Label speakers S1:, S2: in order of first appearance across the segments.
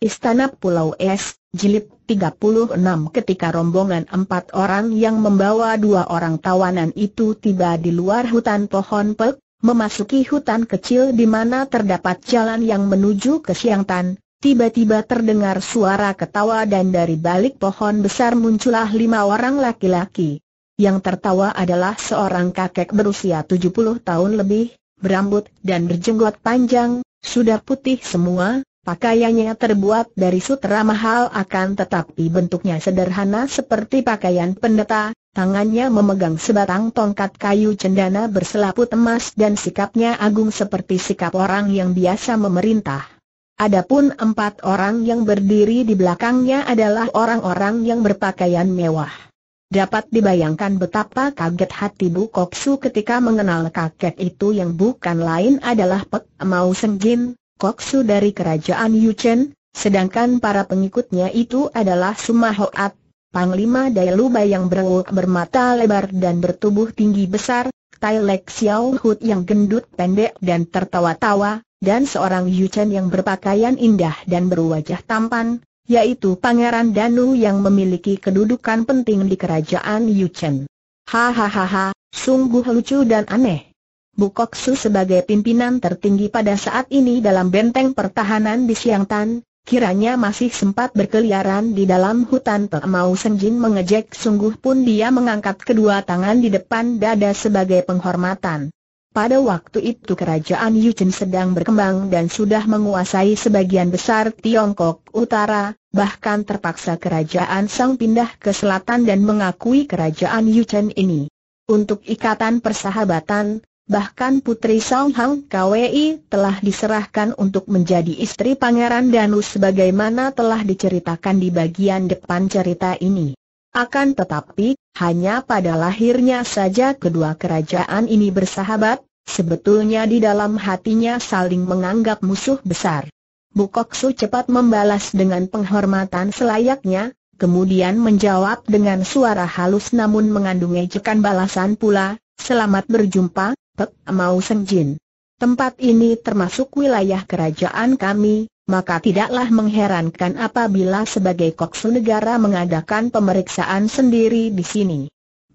S1: Istana Pulau Es, Jilid 36 Ketika rombongan empat orang yang membawa dua orang tawanan itu tiba di luar hutan pohon pek, memasuki hutan kecil di mana terdapat jalan yang menuju ke Siangtan, tiba-tiba terdengar suara ketawa dan dari balik pohon besar muncullah lima orang laki-laki. Yang tertawa adalah seorang kakek berusia 70 tahun lebih, berambut dan berjenggot panjang, sudah putih semua, Pakaiannya terbuat dari sutra mahal akan tetapi bentuknya sederhana seperti pakaian pendeta, tangannya memegang sebatang tongkat kayu cendana berselaput emas dan sikapnya agung seperti sikap orang yang biasa memerintah. Adapun empat orang yang berdiri di belakangnya adalah orang-orang yang berpakaian mewah. Dapat dibayangkan betapa kaget hati Bu Koksu ketika mengenal kakek itu yang bukan lain adalah Pek Mau Senjin, Koksu dari kerajaan Yuchen, sedangkan para pengikutnya itu adalah Sumahoat, Panglima Dailuba yang bermata lebar dan bertubuh tinggi besar, Tai Lek Xiao Hut yang gendut pendek dan tertawa-tawa, dan seorang Yuchen yang berpakaian indah dan berwajah tampan, yaitu Pangeran Danu yang memiliki kedudukan penting di kerajaan Yuchen. Hahaha, sungguh lucu dan aneh. Bukok Su sebagai pimpinan tertinggi pada saat ini dalam benteng pertahanan di Siang Tan, kiranya masih sempat berkeliaran di dalam hutan Mau Senjin mengejek sungguh pun dia mengangkat kedua tangan di depan dada sebagai penghormatan. Pada waktu itu kerajaan Yuchen sedang berkembang dan sudah menguasai sebagian besar Tiongkok Utara, bahkan terpaksa kerajaan Sang pindah ke selatan dan mengakui kerajaan Yuchen ini. Untuk ikatan persahabatan, Bahkan Putri Song Hang KWI telah diserahkan untuk menjadi istri Pangeran Danus sebagaimana telah diceritakan di bagian depan cerita ini. Akan tetapi, hanya pada lahirnya saja kedua kerajaan ini bersahabat, sebetulnya di dalam hatinya saling menganggap musuh besar. Bukoksu cepat membalas dengan penghormatan selayaknya, kemudian menjawab dengan suara halus namun mengandung ejekan balasan pula, Selamat berjumpa, Pek Mau Senjin. Tempat ini termasuk wilayah kerajaan kami, maka tidaklah mengherankan apabila sebagai koksu negara mengadakan pemeriksaan sendiri di sini.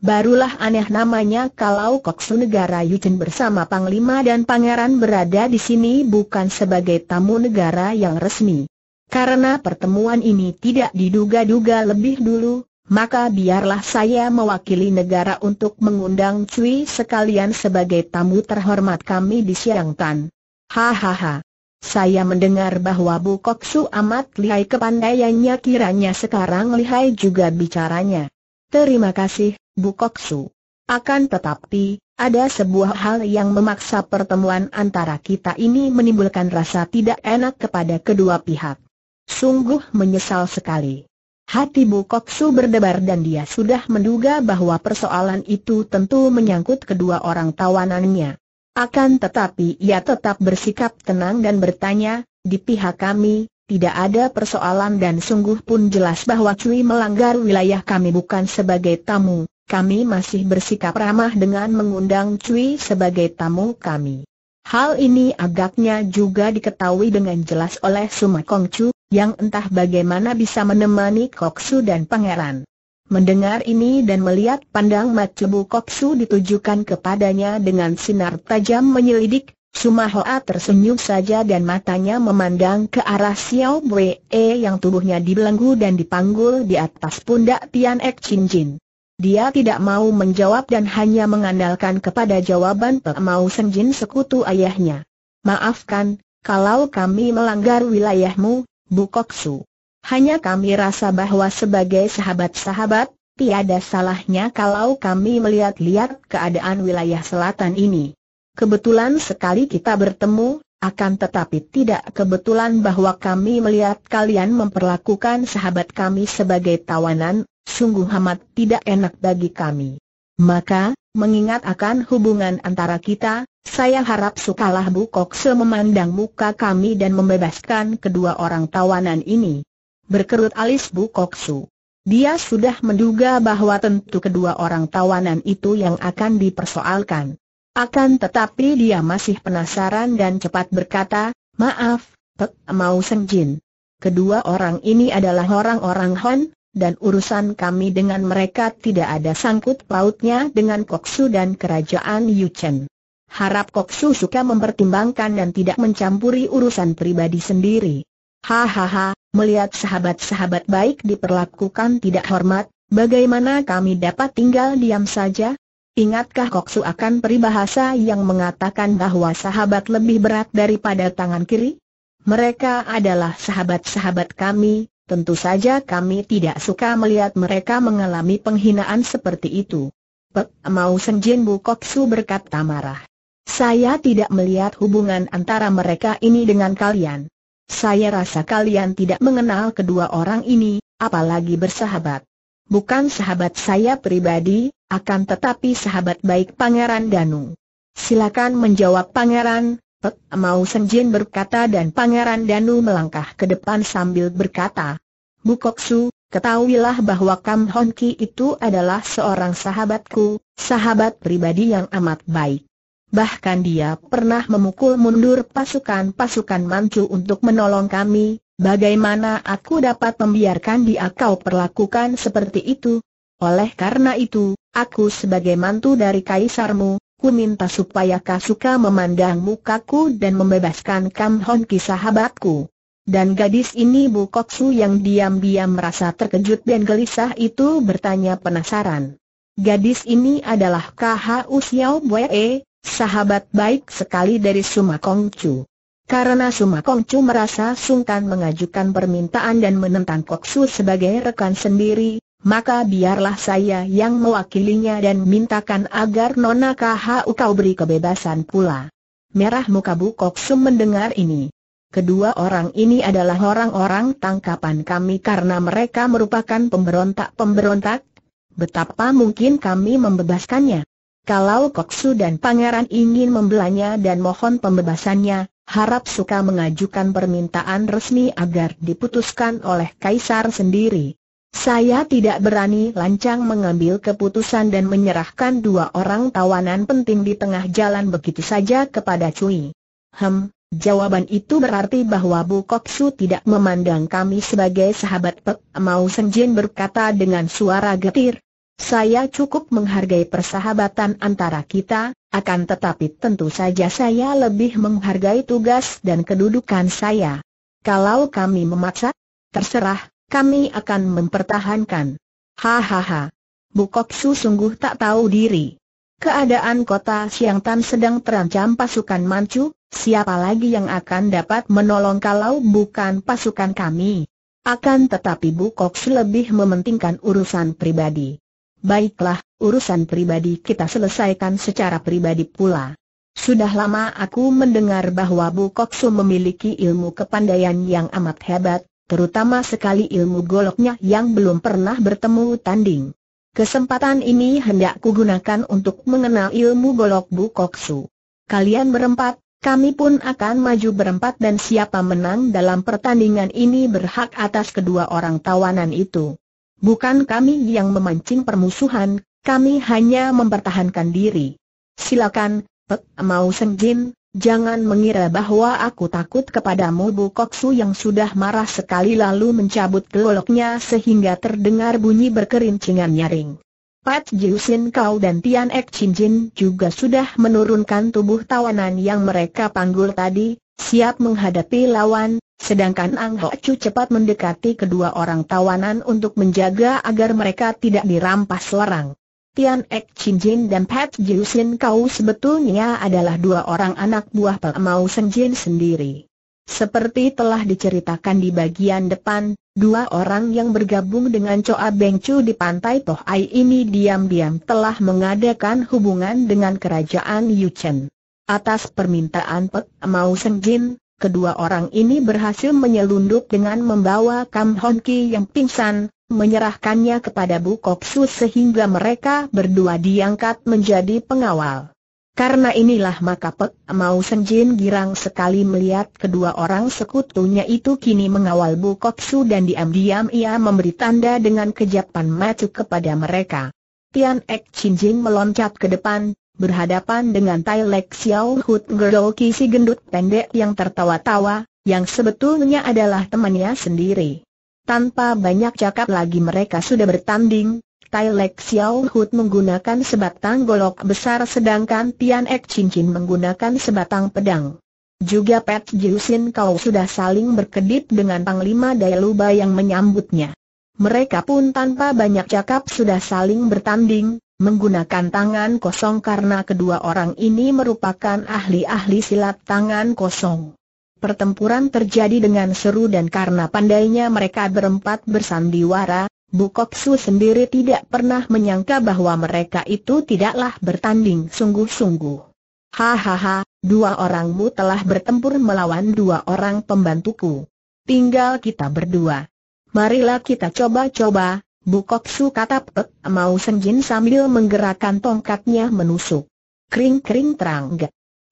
S1: Barulah aneh namanya kalau koksu negara Yuchen bersama Panglima dan Pangeran berada di sini bukan sebagai tamu negara yang resmi. Karena pertemuan ini tidak diduga-duga lebih dulu, maka biarlah saya mewakili negara untuk mengundang Cui sekalian sebagai tamu terhormat kami di Siang Tan. Hahaha. Saya mendengar bahwa Bu Koksu amat lihai kepandaiannya kiranya sekarang lihai juga bicaranya. Terima kasih, Bu Koksu. Akan tetapi, ada sebuah hal yang memaksa pertemuan antara kita ini menimbulkan rasa tidak enak kepada kedua pihak. Sungguh menyesal sekali. Hati Bu Koksu berdebar dan dia sudah menduga bahwa persoalan itu tentu menyangkut kedua orang tawanannya. Akan tetapi ia tetap bersikap tenang dan bertanya, di pihak kami, tidak ada persoalan dan sungguh pun jelas bahwa Cui melanggar wilayah kami bukan sebagai tamu, kami masih bersikap ramah dengan mengundang Cui sebagai tamu kami. Hal ini agaknya juga diketahui dengan jelas oleh Sumakong Chu, yang entah bagaimana bisa menemani Koksu dan Pangeran. Mendengar ini dan melihat pandang mata Bu Koksu ditujukan kepadanya dengan sinar tajam menyelidik, Sumahoa tersenyum saja dan matanya memandang ke arah Xiao Bwe yang tubuhnya dibelenggu dan dipanggul di atas pundak Tian Ek Chin Jin. Dia tidak mau menjawab dan hanya mengandalkan kepada jawaban Pek Mau Senjin sekutu ayahnya. Maafkan, kalau kami melanggar wilayahmu, Bu Koksu. Hanya kami rasa bahwa sebagai sahabat-sahabat, tiada salahnya kalau kami melihat-lihat keadaan wilayah selatan ini. Kebetulan sekali kita bertemu, akan tetapi tidak kebetulan bahwa kami melihat kalian memperlakukan sahabat kami sebagai tawanan, sungguh amat tidak enak bagi kami. Maka, mengingat akan hubungan antara kita, saya harap sukalah Bu Kokse memandang muka kami dan membebaskan kedua orang tawanan ini. Berkerut alis Bu Koksu. Dia sudah menduga bahwa tentu kedua orang tawanan itu yang akan dipersoalkan. Akan tetapi dia masih penasaran dan cepat berkata, maaf, Pek Mau Senjin. Kedua orang ini adalah orang-orang Hon, dan urusan kami dengan mereka tidak ada sangkut pautnya dengan Koksu dan kerajaan Yuchen. Harap Koksu suka mempertimbangkan dan tidak mencampuri urusan pribadi sendiri. Hahaha, melihat sahabat-sahabat baik diperlakukan tidak hormat, bagaimana kami dapat tinggal diam saja? Ingatkah Koksu akan peribahasa yang mengatakan bahwa sahabat lebih berat daripada tangan kiri? Mereka adalah sahabat-sahabat kami, tentu saja kami tidak suka melihat mereka mengalami penghinaan seperti itu. Pek mau Senjin Bu Koksu berkata marah. Saya tidak melihat hubungan antara mereka ini dengan kalian. Saya rasa kalian tidak mengenal kedua orang ini, apalagi bersahabat. Bukan sahabat saya pribadi, akan tetapi sahabat baik Pangeran Danu. Silakan menjawab Pangeran, Pek Mau Senjin berkata dan Pangeran Danu melangkah ke depan sambil berkata, Bu Koksu, ketahuilah bahwa Kam Hon Ki itu adalah seorang sahabatku, sahabat pribadi yang amat baik. Bahkan dia pernah memukul mundur pasukan-pasukan Manchu untuk menolong kami, bagaimana aku dapat membiarkan dia kau perlakukan seperti itu? Oleh karena itu, aku sebagai mantu dari kaisarmu, ku minta supaya kau suka memandang mukaku dan membebaskan Kam Hon Ki sahabatku. Dan gadis ini Bu Koksu yang diam-diam merasa terkejut dan gelisah itu bertanya penasaran. Gadis ini adalah KH Xiao Bue, sahabat baik sekali dari Suma Kongcu. Karena Suma Kongcu merasa sungkan mengajukan permintaan dan menentang Koksu sebagai rekan sendiri, maka biarlah saya yang mewakilinya dan mintakan agar Nona KHU kau beri kebebasan pula. Merah muka Bu Koksum mendengar ini. Kedua orang ini adalah orang-orang tangkapan kami karena mereka merupakan pemberontak-pemberontak. Betapa mungkin kami membebaskannya. Kalau Koksu dan Pangeran ingin membelanya dan mohon pembebasannya, harap suka mengajukan permintaan resmi agar diputuskan oleh Kaisar sendiri. Saya tidak berani lancang mengambil keputusan dan menyerahkan dua orang tawanan penting di tengah jalan begitu saja kepada Cui. Hem, jawaban itu berarti bahwa Bu Koksu tidak memandang kami sebagai sahabat Pek Mau Senjin berkata dengan suara getir. Saya cukup menghargai persahabatan antara kita, akan tetapi tentu saja saya lebih menghargai tugas dan kedudukan saya. Kalau kami memaksa, terserah, kami akan mempertahankan. Hahaha. Bu Koksu sungguh tak tahu diri. Keadaan kota Siangtan sedang terancam pasukan Manchu, siapa lagi yang akan dapat menolong kalau bukan pasukan kami? Akan tetapi Bu Koksu lebih mementingkan urusan pribadi. Baiklah, urusan pribadi kita selesaikan secara pribadi pula. Sudah lama aku mendengar bahwa Bu Koksu memiliki ilmu kepandaian yang amat hebat, terutama sekali ilmu goloknya yang belum pernah bertemu tanding. Kesempatan ini hendak kugunakan untuk mengenal ilmu golok Bu Koksu. Kalian berempat, kami pun akan maju berempat dan siapa menang dalam pertandingan ini berhak atas kedua orang tawanan itu. Bukan kami yang memancing permusuhan, kami hanya mempertahankan diri. Silakan, Pek Mau Senjin, Jangan mengira bahwa aku takut kepadamu Bu Koksu yang sudah marah sekali lalu mencabut goloknya sehingga terdengar bunyi berkerincingan nyaring. Pat Jiusin Kau dan Tian Ek Chin Jin juga sudah menurunkan tubuh tawanan yang mereka panggul tadi, siap menghadapi lawan, sedangkan Ang Ho Chu cepat mendekati kedua orang tawanan untuk menjaga agar mereka tidak dirampas orang. Tian Ek Chin Jin dan Pat Jiusin Kau sebetulnya adalah dua orang anak buah Pak Mau Senjin sendiri. Seperti telah diceritakan di bagian depan, dua orang yang bergabung dengan Choa Beng Chu di pantai Toh Ai ini diam-diam telah mengadakan hubungan dengan kerajaan Yuchen. Atas permintaan Pek Mau Senjin, kedua orang ini berhasil menyelundup dengan membawa Kam Hon Ki yang pingsan, menyerahkannya kepada Bu Koksu sehingga mereka berdua diangkat menjadi pengawal. Karena inilah maka Pek Mau Senjin girang sekali melihat kedua orang sekutunya itu kini mengawal Bu Koksu dan diam-diam ia memberi tanda dengan kejapan mata kepada mereka. Tian Ek Chin meloncat ke depan, berhadapan dengan Tai Lek Xiao Hut Gerol Kisi gendut pendek yang tertawa-tawa, yang sebetulnya adalah temannya sendiri. Tanpa banyak cakap lagi mereka sudah bertanding, Tai Lek Xiao Hut menggunakan sebatang golok besar sedangkan Tian Ek Cincin menggunakan sebatang pedang. Juga Pet Jiusin kau sudah saling berkedip dengan Panglima Dailuba yang menyambutnya. Mereka pun tanpa banyak cakap sudah saling bertanding, menggunakan tangan kosong karena kedua orang ini merupakan ahli-ahli silat tangan kosong. Pertempuran terjadi dengan seru dan karena pandainya mereka berempat bersandiwara, Bu Koksu sendiri tidak pernah menyangka bahwa mereka itu tidaklah bertanding sungguh-sungguh. Hahaha, dua orangmu telah bertempur melawan dua orang pembantuku. Tinggal kita berdua. Marilah kita coba-coba, Bu Koksu kata Pek mau senjin sambil menggerakkan tongkatnya menusuk. Kring-kring terang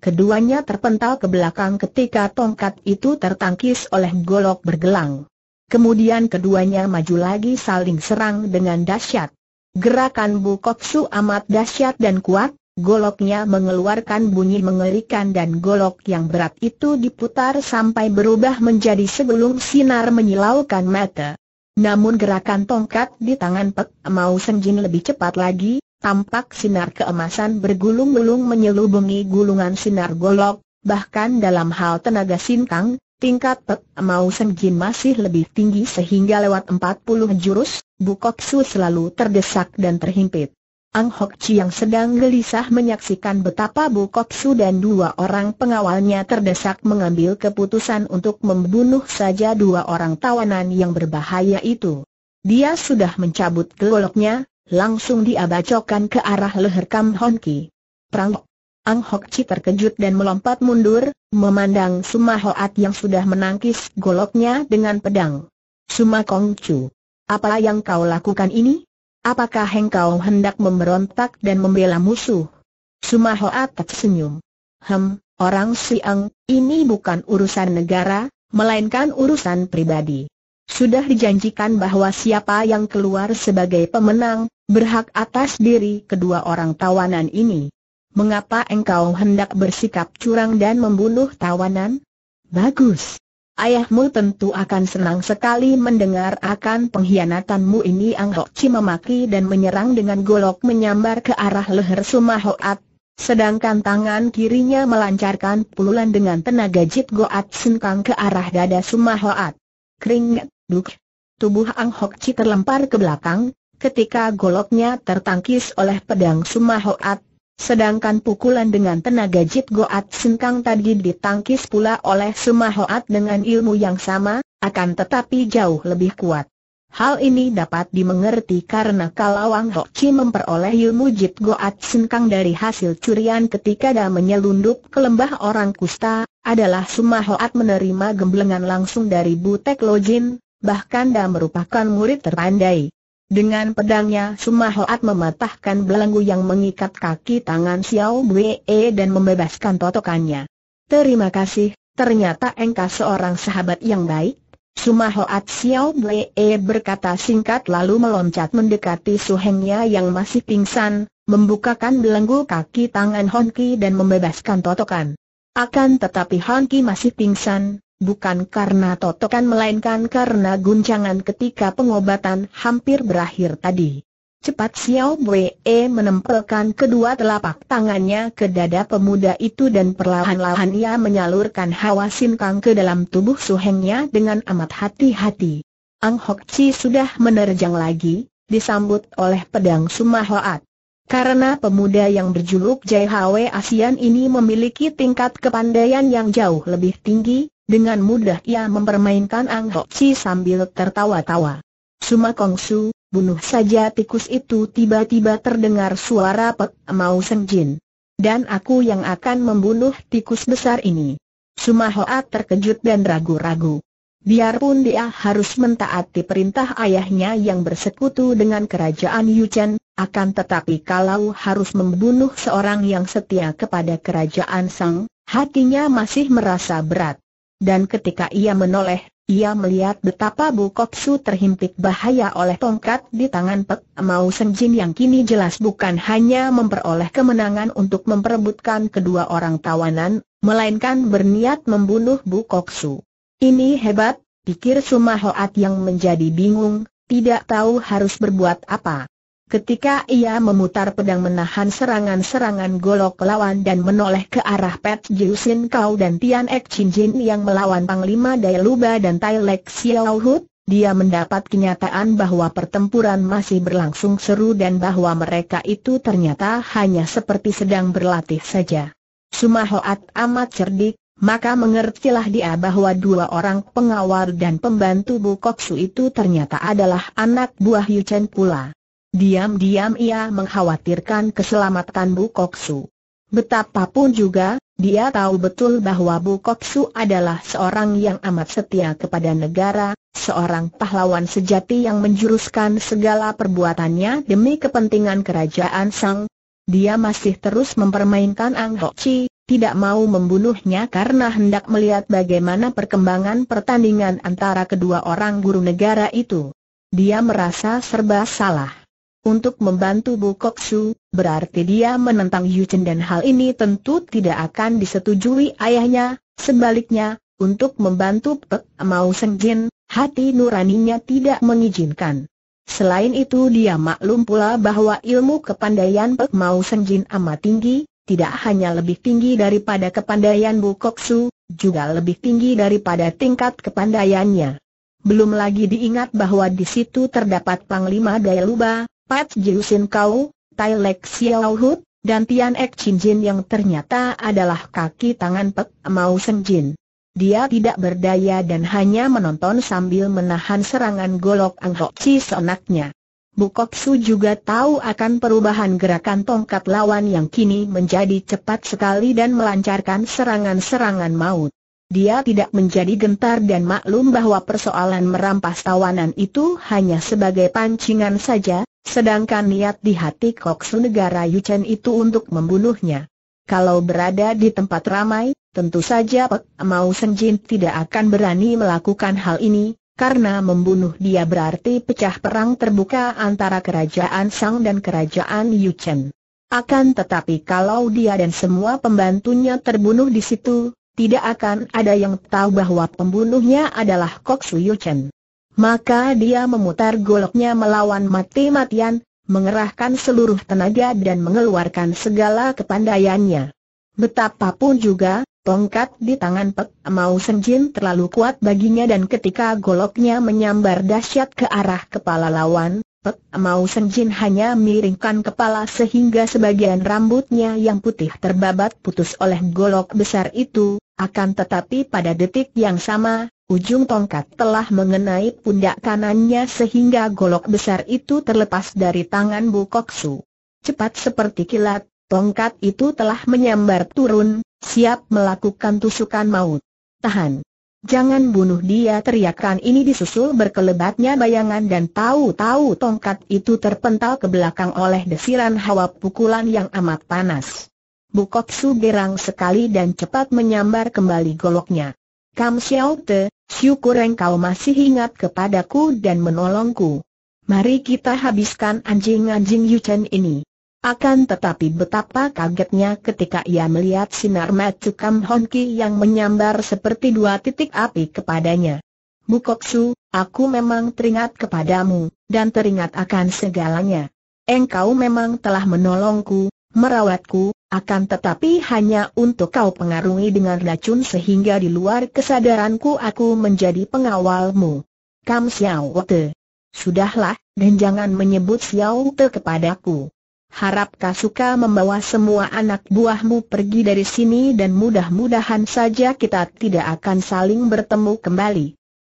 S1: Keduanya terpental ke belakang ketika tongkat itu tertangkis oleh golok bergelang. Kemudian keduanya maju lagi saling serang dengan dahsyat. Gerakan Bu Koksu amat dahsyat dan kuat, goloknya mengeluarkan bunyi mengerikan dan golok yang berat itu diputar sampai berubah menjadi segulung sinar menyilaukan mata. Namun gerakan tongkat di tangan Pek Mau Senjin lebih cepat lagi, Tampak sinar keemasan bergulung-gulung menyelubungi gulungan sinar golok, bahkan dalam hal tenaga sinkang, tingkat Pek Mau Senjin masih lebih tinggi sehingga lewat 40 jurus, Bukoksu selalu terdesak dan terhimpit. Ang Hok Chi yang sedang gelisah menyaksikan betapa Bukoksu dan dua orang pengawalnya terdesak mengambil keputusan untuk membunuh saja dua orang tawanan yang berbahaya itu. Dia sudah mencabut goloknya, langsung dia bacokkan ke arah leher Kam Hon Ki. Perang Ang Hok Chi terkejut dan melompat mundur, memandang Suma Hoat yang sudah menangkis goloknya dengan pedang. Suma Kong Chu, apa yang kau lakukan ini? Apakah engkau hendak memberontak dan membela musuh? Suma Hoat tersenyum. Hem, orang Siang, ini bukan urusan negara, melainkan urusan pribadi. Sudah dijanjikan bahwa siapa yang keluar sebagai pemenang, berhak atas diri kedua orang tawanan ini. Mengapa engkau hendak bersikap curang dan membunuh tawanan? Bagus. Ayahmu tentu akan senang sekali mendengar akan pengkhianatanmu ini Ang Hok Chi memaki dan menyerang dengan golok menyambar ke arah leher Suma Hoat, sedangkan tangan kirinya melancarkan pululan dengan tenaga Jit Goat Sinkang ke arah dada Suma Hoat. Keringat, duk. Tubuh Ang Hok Chi terlempar ke belakang, ketika goloknya tertangkis oleh pedang Sumahoat, sedangkan pukulan dengan tenaga Jit Goat Sinkang tadi ditangkis pula oleh Sumahoat dengan ilmu yang sama, akan tetapi jauh lebih kuat. Hal ini dapat dimengerti karena kalau Wang Hok Chi memperoleh ilmu Jit Goat Sinkang dari hasil curian ketika dia menyelundup ke lembah orang kusta, adalah Sumahoat menerima gemblengan langsung dari Butek Lojin, bahkan dia merupakan murid terpandai. Dengan pedangnya Sumahoat mematahkan belenggu yang mengikat kaki tangan Xiao Bue dan membebaskan totokannya. Terima kasih, ternyata engkau seorang sahabat yang baik. Sumahoat Xiao Bue berkata singkat lalu meloncat mendekati suhengnya yang masih pingsan, membukakan belenggu kaki tangan Honki dan membebaskan totokan. Akan tetapi Honki masih pingsan, bukan karena totokan melainkan karena guncangan ketika pengobatan hampir berakhir tadi. Cepat Xiao Bwe menempelkan kedua telapak tangannya ke dada pemuda itu dan perlahan-lahan ia menyalurkan hawa sinkang ke dalam tubuh suhengnya dengan amat hati-hati. Ang Hok Chi sudah menerjang lagi, disambut oleh pedang Sumahoat. Karena pemuda yang berjuluk Jai Hwe Asian ini memiliki tingkat kepandaian yang jauh lebih tinggi, dengan mudah ia mempermainkan Ang Hok Chi sambil tertawa-tawa. Suma Kongsu, bunuh saja tikus itu tiba-tiba terdengar suara Pek Mau Senjin. Dan aku yang akan membunuh tikus besar ini. Suma Hoa terkejut dan ragu-ragu. Biarpun dia harus mentaati perintah ayahnya yang bersekutu dengan kerajaan Yuchen, akan tetapi kalau harus membunuh seorang yang setia kepada kerajaan Sang, hatinya masih merasa berat dan ketika ia menoleh, ia melihat betapa Bu Koksu terhimpit bahaya oleh tongkat di tangan Pek Mau Senjin yang kini jelas bukan hanya memperoleh kemenangan untuk memperebutkan kedua orang tawanan, melainkan berniat membunuh Bu Koksu. Ini hebat, pikir Sumahoat yang menjadi bingung, tidak tahu harus berbuat apa. Ketika ia memutar pedang menahan serangan-serangan golok lawan dan menoleh ke arah Pet Jiusin Kau dan Tian Ek Chin Jin yang melawan Panglima Luba dan Tai Lek Xiao Hut, dia mendapat kenyataan bahwa pertempuran masih berlangsung seru dan bahwa mereka itu ternyata hanya seperti sedang berlatih saja. Sumahoat amat cerdik, maka mengertilah dia bahwa dua orang pengawal dan pembantu Bu Koksu itu ternyata adalah anak buah Yu Chen pula. Diam-diam ia mengkhawatirkan keselamatan Bu Koksu. Betapapun juga, dia tahu betul bahwa Bu Koksu adalah seorang yang amat setia kepada negara, seorang pahlawan sejati yang menjuruskan segala perbuatannya demi kepentingan kerajaan Sang. Dia masih terus mempermainkan Ang Ho Chi, tidak mau membunuhnya karena hendak melihat bagaimana perkembangan pertandingan antara kedua orang guru negara itu. Dia merasa serba salah. Untuk membantu Bu Koksu, berarti dia menentang Yu Chen dan hal ini tentu tidak akan disetujui ayahnya, sebaliknya, untuk membantu Pek Mau Seng Jin, hati nuraninya tidak mengizinkan. Selain itu dia maklum pula bahwa ilmu kepandaian Pek Mau Seng Jin amat tinggi, tidak hanya lebih tinggi daripada kepandaian Bu Koksu, juga lebih tinggi daripada tingkat kepandaiannya. Belum lagi diingat bahwa di situ terdapat Panglima Luba, Pat Jiusin Kau, Tai Lek Xiao Hut, dan Tian Ek Chin Jin yang ternyata adalah kaki tangan Pek Mau Seng Jin. Dia tidak berdaya dan hanya menonton sambil menahan serangan golok Ang Ho Chi sonaknya. Bukok Su juga tahu akan perubahan gerakan tongkat lawan yang kini menjadi cepat sekali dan melancarkan serangan-serangan maut. Dia tidak menjadi gentar dan maklum bahwa persoalan merampas tawanan itu hanya sebagai pancingan saja, sedangkan niat di hati Koksu negara Yuchen itu untuk membunuhnya. Kalau berada di tempat ramai, tentu saja Pek Mau Senjin tidak akan berani melakukan hal ini, karena membunuh dia berarti pecah perang terbuka antara kerajaan Sang dan kerajaan Yuchen. Akan tetapi kalau dia dan semua pembantunya terbunuh di situ, tidak akan ada yang tahu bahwa pembunuhnya adalah Kok Suyu Chen. Maka dia memutar goloknya melawan mati-matian, mengerahkan seluruh tenaga dan mengeluarkan segala kepandaiannya. Betapapun juga, tongkat di tangan Pek Mau Senjin terlalu kuat baginya dan ketika goloknya menyambar dahsyat ke arah kepala lawan, Pek Mau Senjin hanya miringkan kepala sehingga sebagian rambutnya yang putih terbabat putus oleh golok besar itu, akan tetapi pada detik yang sama, ujung tongkat telah mengenai pundak kanannya sehingga golok besar itu terlepas dari tangan Bu Koksu. Cepat seperti kilat, tongkat itu telah menyambar turun, siap melakukan tusukan maut. Tahan! Jangan bunuh dia teriakan ini disusul berkelebatnya bayangan dan tahu-tahu tongkat itu terpental ke belakang oleh desiran hawa pukulan yang amat panas. Bukok Su gerang sekali dan cepat menyambar kembali goloknya. Kam Xiao Te, syukur engkau masih ingat kepadaku dan menolongku. Mari kita habiskan anjing-anjing Yuchen ini. Akan tetapi betapa kagetnya ketika ia melihat sinar mata Kam Honki yang menyambar seperti dua titik api kepadanya. Bukok Su, aku memang teringat kepadamu, dan teringat akan segalanya. Engkau memang telah menolongku, merawatku, akan tetapi hanya untuk kau pengaruhi dengan racun sehingga di luar kesadaranku aku menjadi pengawalmu. Kam Xiao Te. Sudahlah, dan jangan menyebut Xiao Te kepadaku. Harap kau suka membawa semua anak buahmu pergi dari sini dan mudah-mudahan saja kita tidak akan saling bertemu kembali.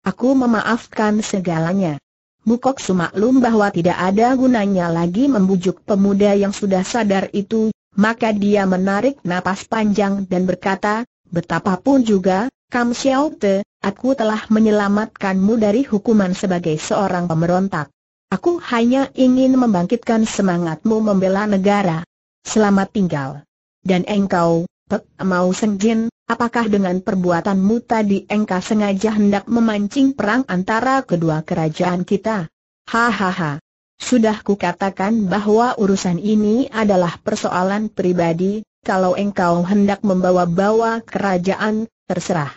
S1: Aku memaafkan segalanya. Bukok sumaklum bahwa tidak ada gunanya lagi membujuk pemuda yang sudah sadar itu, maka dia menarik napas panjang dan berkata, betapapun juga, Kam Xiao Te, aku telah menyelamatkanmu dari hukuman sebagai seorang pemberontak. Aku hanya ingin membangkitkan semangatmu membela negara. Selamat tinggal. Dan engkau, Pek Mau Senjin, apakah dengan perbuatanmu tadi engkau sengaja hendak memancing perang antara kedua kerajaan kita? Hahaha. Sudah kukatakan bahwa urusan ini adalah persoalan pribadi, kalau engkau hendak membawa-bawa kerajaan, terserah.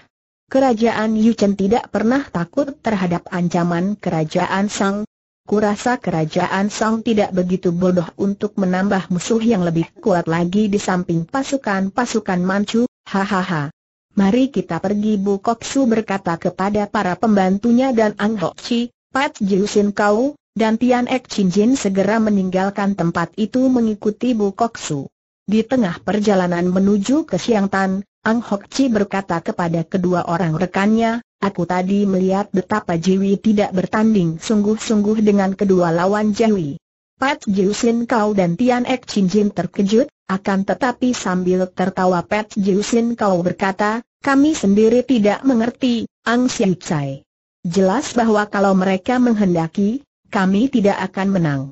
S1: Kerajaan Yuchen tidak pernah takut terhadap ancaman kerajaan Sang. Kurasa kerajaan Sang tidak begitu bodoh untuk menambah musuh yang lebih kuat lagi di samping pasukan-pasukan Manchu, hahaha. Mari kita pergi Bu Koksu berkata kepada para pembantunya dan Ang Hok Chi, Pat Jiusin Kau, dan Tian Ek Chin Jin segera meninggalkan tempat itu mengikuti Bu Koksu. Di tengah perjalanan menuju ke Siang Tan, Ang Hok Chi berkata kepada kedua orang rekannya, aku tadi melihat betapa Jiwi tidak bertanding sungguh-sungguh dengan kedua lawan Jiwi. Pat Jiusin Kau dan Tian Ek Chin Jin terkejut, akan tetapi sambil tertawa Pat Jiusin Kau berkata, kami sendiri tidak mengerti, Ang Siu Chai. Jelas bahwa kalau mereka menghendaki, kami tidak akan menang.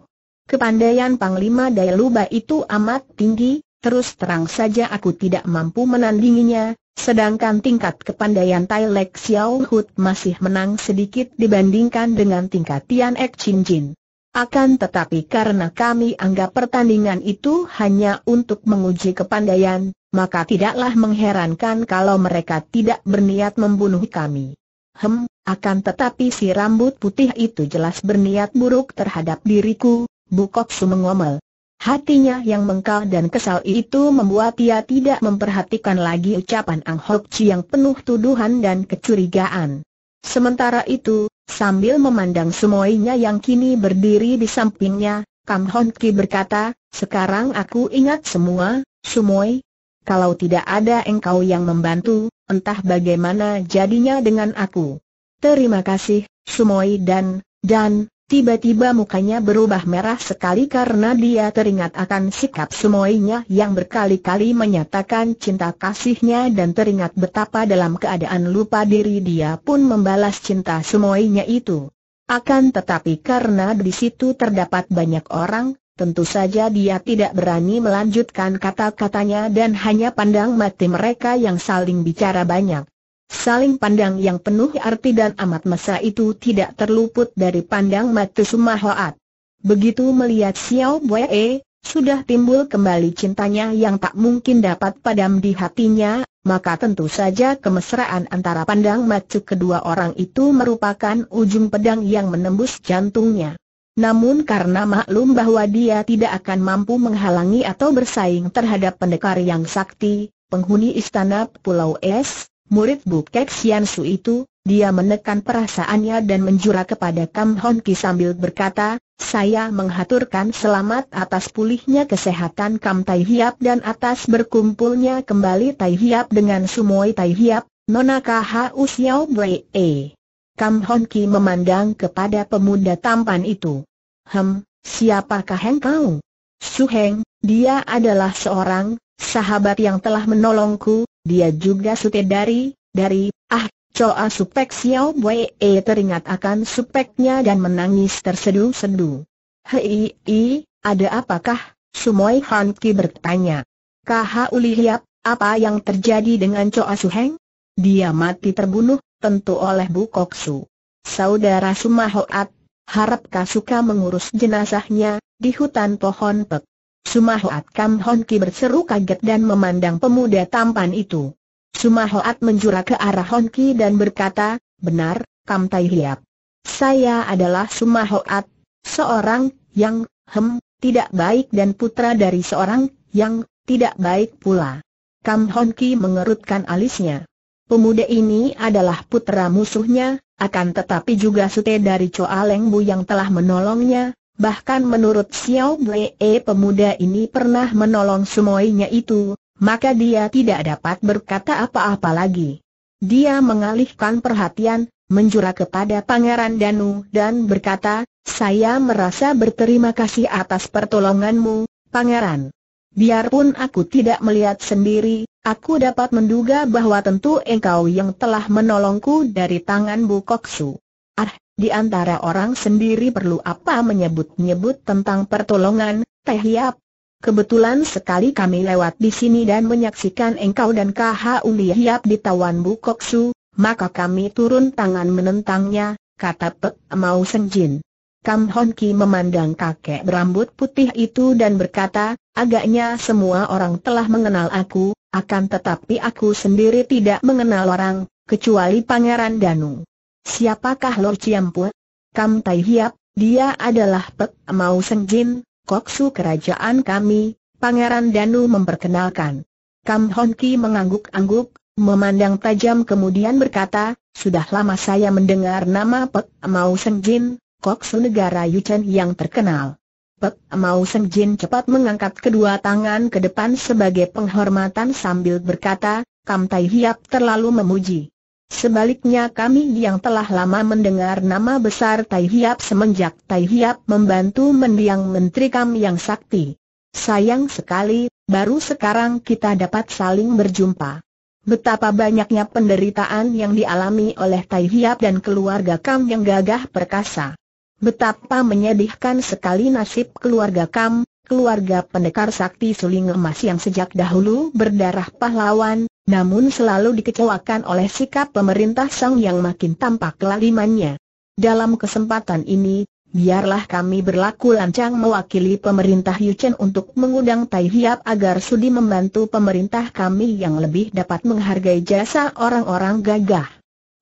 S1: Kepandaian Panglima Dailuba itu amat tinggi, Terus terang saja aku tidak mampu menandinginya, sedangkan tingkat kepandaian Tai Lek Xiao Hut masih menang sedikit dibandingkan dengan tingkat Tian Ek Chin Jin. Akan tetapi karena kami anggap pertandingan itu hanya untuk menguji kepandaian, maka tidaklah mengherankan kalau mereka tidak berniat membunuh kami. Hem, akan tetapi si rambut putih itu jelas berniat buruk terhadap diriku, Bukok Su mengomel. Hatinya yang mengkal dan kesal itu membuat ia tidak memperhatikan lagi ucapan Ang Hok Chi yang penuh tuduhan dan kecurigaan. Sementara itu, sambil memandang semuanya yang kini berdiri di sampingnya, Kam Hon Ki berkata, sekarang aku ingat semua, Sumoy. Kalau tidak ada engkau yang membantu, entah bagaimana jadinya dengan aku. Terima kasih, Sumoy dan, dan, Tiba-tiba mukanya berubah merah sekali karena dia teringat akan sikap semuanya yang berkali-kali menyatakan cinta kasihnya dan teringat betapa dalam keadaan lupa diri dia pun membalas cinta semuanya itu. Akan tetapi karena di situ terdapat banyak orang, tentu saja dia tidak berani melanjutkan kata-katanya dan hanya pandang mati mereka yang saling bicara banyak. Saling pandang yang penuh arti dan amat mesra itu tidak terluput dari pandang mata Sumahoat. Begitu melihat Xiao Bue, sudah timbul kembali cintanya yang tak mungkin dapat padam di hatinya, maka tentu saja kemesraan antara pandang mata kedua orang itu merupakan ujung pedang yang menembus jantungnya. Namun karena maklum bahwa dia tidak akan mampu menghalangi atau bersaing terhadap pendekar yang sakti, penghuni istana Pulau Es, Murid Bukek Sian Su itu, dia menekan perasaannya dan menjura kepada Kam Hon Ki sambil berkata, saya menghaturkan selamat atas pulihnya kesehatan Kam Tai Hiap dan atas berkumpulnya kembali Tai Hiap dengan Sumoy Tai Hiap, Nona KH Usiao Bwe. Kam Hon Ki memandang kepada pemuda tampan itu. Hem, siapakah engkau? Su Heng, dia adalah seorang sahabat yang telah menolongku, dia juga sutedari, dari, ah, Choa Supek Xiao Bwe teringat akan supeknya dan menangis tersedu-sedu. Hei, i, ada apakah? Sumoy Han Ki bertanya. Kah Uli Hiap, apa yang terjadi dengan Choa Suheng? Dia mati terbunuh, tentu oleh Bu Koksu. Saudara Sumahoat, harap suka mengurus jenazahnya, di hutan pohon pek. Sumahoat Kam Hon Ki berseru kaget dan memandang pemuda tampan itu. Sumahoat menjura ke arah Hon Ki dan berkata, benar, Kam Tai Hiap. Saya adalah Sumahoat, seorang yang, hem, tidak baik dan putra dari seorang yang tidak baik pula. Kam Hon Ki mengerutkan alisnya. Pemuda ini adalah putra musuhnya, akan tetapi juga sute dari Choa Leng yang telah menolongnya, Bahkan menurut Xiao Bwe pemuda ini pernah menolong semuanya itu, maka dia tidak dapat berkata apa-apa lagi. Dia mengalihkan perhatian, menjura kepada Pangeran Danu dan berkata, saya merasa berterima kasih atas pertolonganmu, Pangeran. Biarpun aku tidak melihat sendiri, aku dapat menduga bahwa tentu engkau yang telah menolongku dari tangan Bu Koksu. Ah, di antara orang sendiri perlu apa menyebut-nyebut tentang pertolongan, Teh Hiap? Kebetulan sekali kami lewat di sini dan menyaksikan engkau dan KH Uli Hiap ditawan Bu Su, maka kami turun tangan menentangnya, kata Pek Mau Senjin. Kam Hon Ki memandang kakek berambut putih itu dan berkata, agaknya semua orang telah mengenal aku, akan tetapi aku sendiri tidak mengenal orang, kecuali Pangeran Danu. Siapakah Lord Ciampu? Kam Tai Hiap, dia adalah Pek Mau Senjin, koksu kerajaan kami, Pangeran Danu memperkenalkan. Kam Hon Ki mengangguk-angguk, memandang tajam kemudian berkata, sudah lama saya mendengar nama Pek Mau Senjin, koksu negara Yuchen yang terkenal. Pek Mau Senjin cepat mengangkat kedua tangan ke depan sebagai penghormatan sambil berkata, Kam Tai Hiap terlalu memuji. Sebaliknya kami yang telah lama mendengar nama besar Tai Hiap semenjak Tai Hiap membantu mendiang Menteri Kam yang sakti. Sayang sekali, baru sekarang kita dapat saling berjumpa. Betapa banyaknya penderitaan yang dialami oleh Tai Hiap dan keluarga Kam yang gagah perkasa. Betapa menyedihkan sekali nasib keluarga Kam, keluarga pendekar sakti suling emas yang sejak dahulu berdarah pahlawan, namun selalu dikecewakan oleh sikap pemerintah Sang yang makin tampak kelalimannya. Dalam kesempatan ini, biarlah kami berlaku lancang mewakili pemerintah Yuchen untuk mengundang Tai Hiap agar sudi membantu pemerintah kami yang lebih dapat menghargai jasa orang-orang gagah.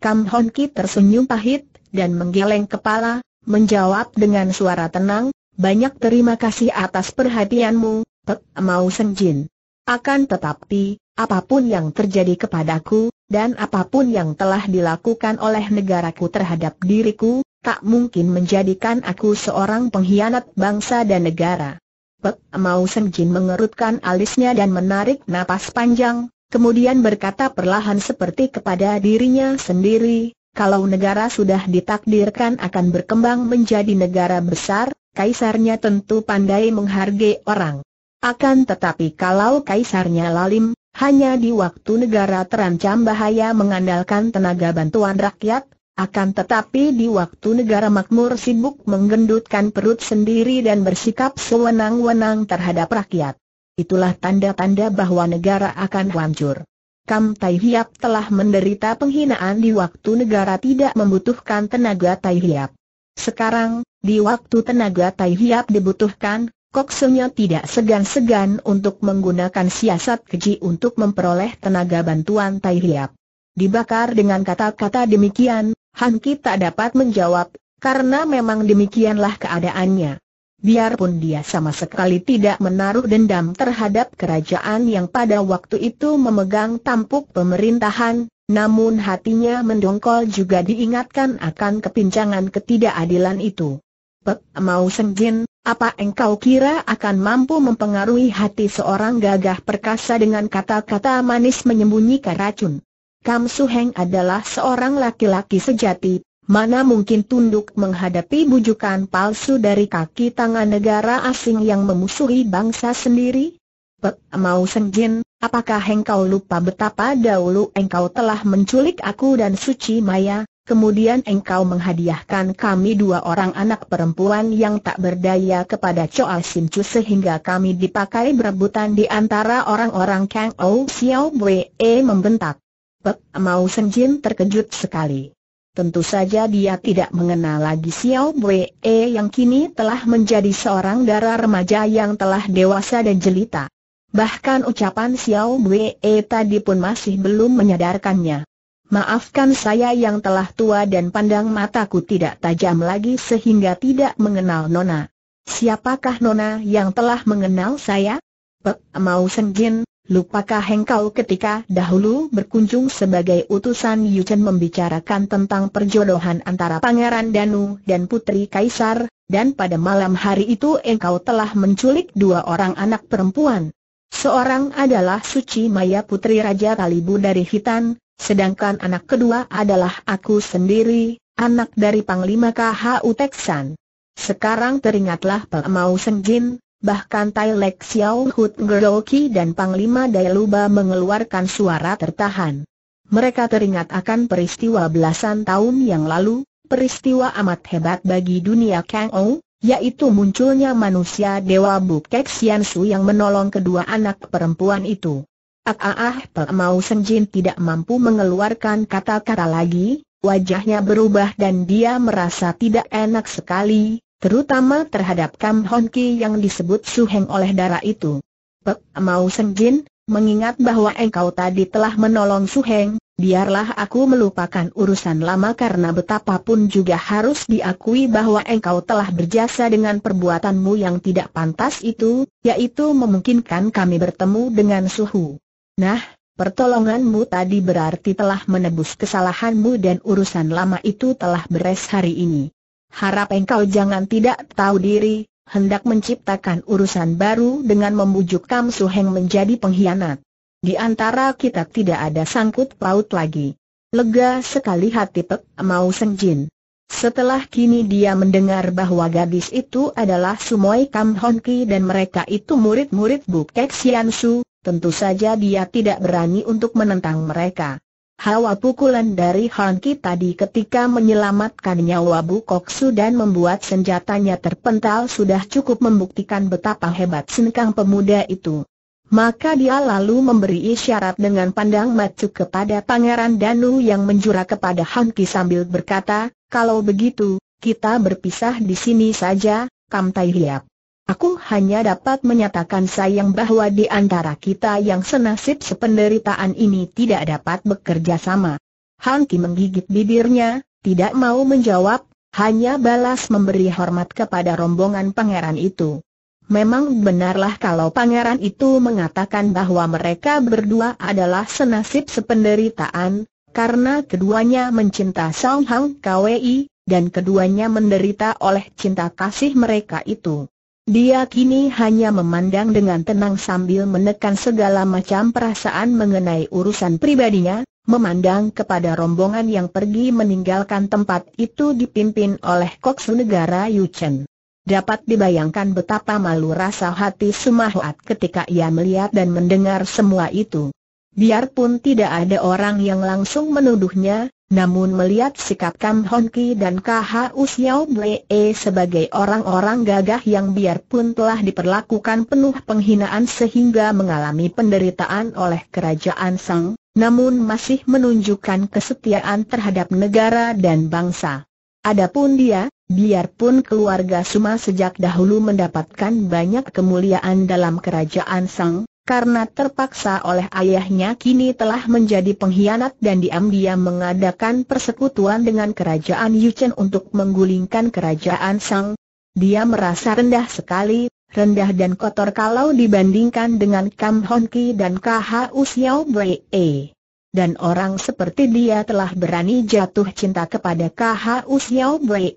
S1: Kam Hon Ki tersenyum pahit, dan menggeleng kepala, menjawab dengan suara tenang, banyak terima kasih atas perhatianmu, Pek Mau Senjin. Akan tetapi, apa pun yang terjadi kepadaku, dan apa pun yang telah dilakukan oleh negaraku terhadap diriku, tak mungkin menjadikan aku seorang pengkhianat bangsa dan negara. Pek Mau Senjin mengerutkan alisnya dan menarik napas panjang, kemudian berkata perlahan seperti kepada dirinya sendiri, kalau negara sudah ditakdirkan akan berkembang menjadi negara besar, kaisarnya tentu pandai menghargai orang. Akan tetapi kalau kaisarnya lalim, hanya di waktu negara terancam bahaya mengandalkan tenaga bantuan rakyat, akan tetapi di waktu negara makmur sibuk menggendutkan perut sendiri dan bersikap sewenang-wenang terhadap rakyat. Itulah tanda-tanda bahwa negara akan hancur. Kam Tai Hiap telah menderita penghinaan di waktu negara tidak membutuhkan tenaga Tai Hiap. Sekarang, di waktu tenaga Tai Hiap dibutuhkan, Koksunya tidak segan-segan untuk menggunakan siasat keji untuk memperoleh tenaga bantuan Tai Hiap. Dibakar dengan kata-kata demikian, Han Ki tak dapat menjawab, karena memang demikianlah keadaannya. Biarpun dia sama sekali tidak menaruh dendam terhadap kerajaan yang pada waktu itu memegang tampuk pemerintahan, namun hatinya mendongkol juga diingatkan akan kepincangan ketidakadilan itu. Pek Mau Senjin, apa engkau kira akan mampu mempengaruhi hati seorang gagah perkasa dengan kata-kata manis menyembunyikan racun? Kam Su Heng adalah seorang laki-laki sejati, mana mungkin tunduk menghadapi bujukan palsu dari kaki tangan negara asing yang memusuhi bangsa sendiri? Pek Mau Senjin, apakah engkau lupa betapa dahulu engkau telah menculik aku dan Suci Maya, kemudian engkau menghadiahkan kami dua orang anak perempuan yang tak berdaya kepada Choa Sim Chu sehingga kami dipakai berebutan di antara orang-orang Kang Ou Xiao Bwe membentak. Pek Mau Senjin terkejut sekali. Tentu saja dia tidak mengenal lagi Xiao Bwe e yang kini telah menjadi seorang darah remaja yang telah dewasa dan jelita. Bahkan ucapan Xiao Bwe tadi pun masih belum menyadarkannya. Maafkan saya yang telah tua dan pandang mataku tidak tajam lagi sehingga tidak mengenal Nona. Siapakah Nona yang telah mengenal saya? Pek Mau Senjin, lupakah engkau ketika dahulu berkunjung sebagai utusan Yuchen membicarakan tentang perjodohan antara Pangeran Danu dan Putri Kaisar, dan pada malam hari itu engkau telah menculik dua orang anak perempuan. Seorang adalah Suci Maya Putri Raja Kalibu dari Hitan, sedangkan anak kedua adalah aku sendiri, anak dari Panglima KHU Teksan. Sekarang teringatlah Pak Mau Senjin, bahkan Tai Lek Xiao Hut Ngeroki dan Panglima Dailuba mengeluarkan suara tertahan. Mereka teringat akan peristiwa belasan tahun yang lalu, peristiwa amat hebat bagi dunia Kang Ou, yaitu munculnya manusia Dewa Bukek Siansu yang menolong kedua anak perempuan itu. Ah ah ah, Mau Senjin tidak mampu mengeluarkan kata-kata lagi, wajahnya berubah dan dia merasa tidak enak sekali, terutama terhadap Kam Hon Ki yang disebut Su Heng oleh darah itu. Pak Mau Senjin, mengingat bahwa engkau tadi telah menolong Su Heng, biarlah aku melupakan urusan lama karena betapapun juga harus diakui bahwa engkau telah berjasa dengan perbuatanmu yang tidak pantas itu, yaitu memungkinkan kami bertemu dengan suhu. Nah, pertolonganmu tadi berarti telah menebus kesalahanmu dan urusan lama itu telah beres hari ini. Harap engkau jangan tidak tahu diri, hendak menciptakan urusan baru dengan membujuk Kam Suheng menjadi pengkhianat. Di antara kita tidak ada sangkut paut lagi. Lega sekali hati Pek Mau Senjin. Setelah kini dia mendengar bahwa gadis itu adalah Sumoy Kam Hon Ki dan mereka itu murid-murid Bukek Sian Su, tentu saja dia tidak berani untuk menentang mereka. Hawa pukulan dari Hon Ki tadi ketika menyelamatkan nyawa Bu Koksu dan membuat senjatanya terpental sudah cukup membuktikan betapa hebat senkang pemuda itu. Maka dia lalu memberi isyarat dengan pandang mata kepada Pangeran Danu yang menjura kepada Hanki sambil berkata, kalau begitu, kita berpisah di sini saja, Kam Tai Hiap. Aku hanya dapat menyatakan sayang bahwa di antara kita yang senasib sependeritaan ini tidak dapat bekerja sama. Hanki menggigit bibirnya, tidak mau menjawab, hanya balas memberi hormat kepada rombongan pangeran itu. Memang benarlah kalau pangeran itu mengatakan bahwa mereka berdua adalah senasib sependeritaan, karena keduanya mencinta Song Hang Kwei, dan keduanya menderita oleh cinta kasih mereka itu. Dia kini hanya memandang dengan tenang sambil menekan segala macam perasaan mengenai urusan pribadinya, memandang kepada rombongan yang pergi meninggalkan tempat itu dipimpin oleh Koksu negara Yu Chen. Dapat dibayangkan betapa malu rasa hati Sumahoat ketika ia melihat dan mendengar semua itu. Biarpun tidak ada orang yang langsung menuduhnya, namun melihat sikap Kam Hon Ki dan KH Xiao Blee sebagai orang-orang gagah yang biarpun telah diperlakukan penuh penghinaan sehingga mengalami penderitaan oleh kerajaan Sang, namun masih menunjukkan kesetiaan terhadap negara dan bangsa. Adapun dia, biarpun keluarga Suma sejak dahulu mendapatkan banyak kemuliaan dalam kerajaan Sang, karena terpaksa oleh ayahnya kini telah menjadi pengkhianat dan diam-diam mengadakan persekutuan dengan kerajaan Yuchen untuk menggulingkan kerajaan Sang. Dia merasa rendah sekali, rendah dan kotor kalau dibandingkan dengan Kam Hon Ki dan KH Xiao Bwe dan orang seperti dia telah berani jatuh cinta kepada KH Xiao Bwe.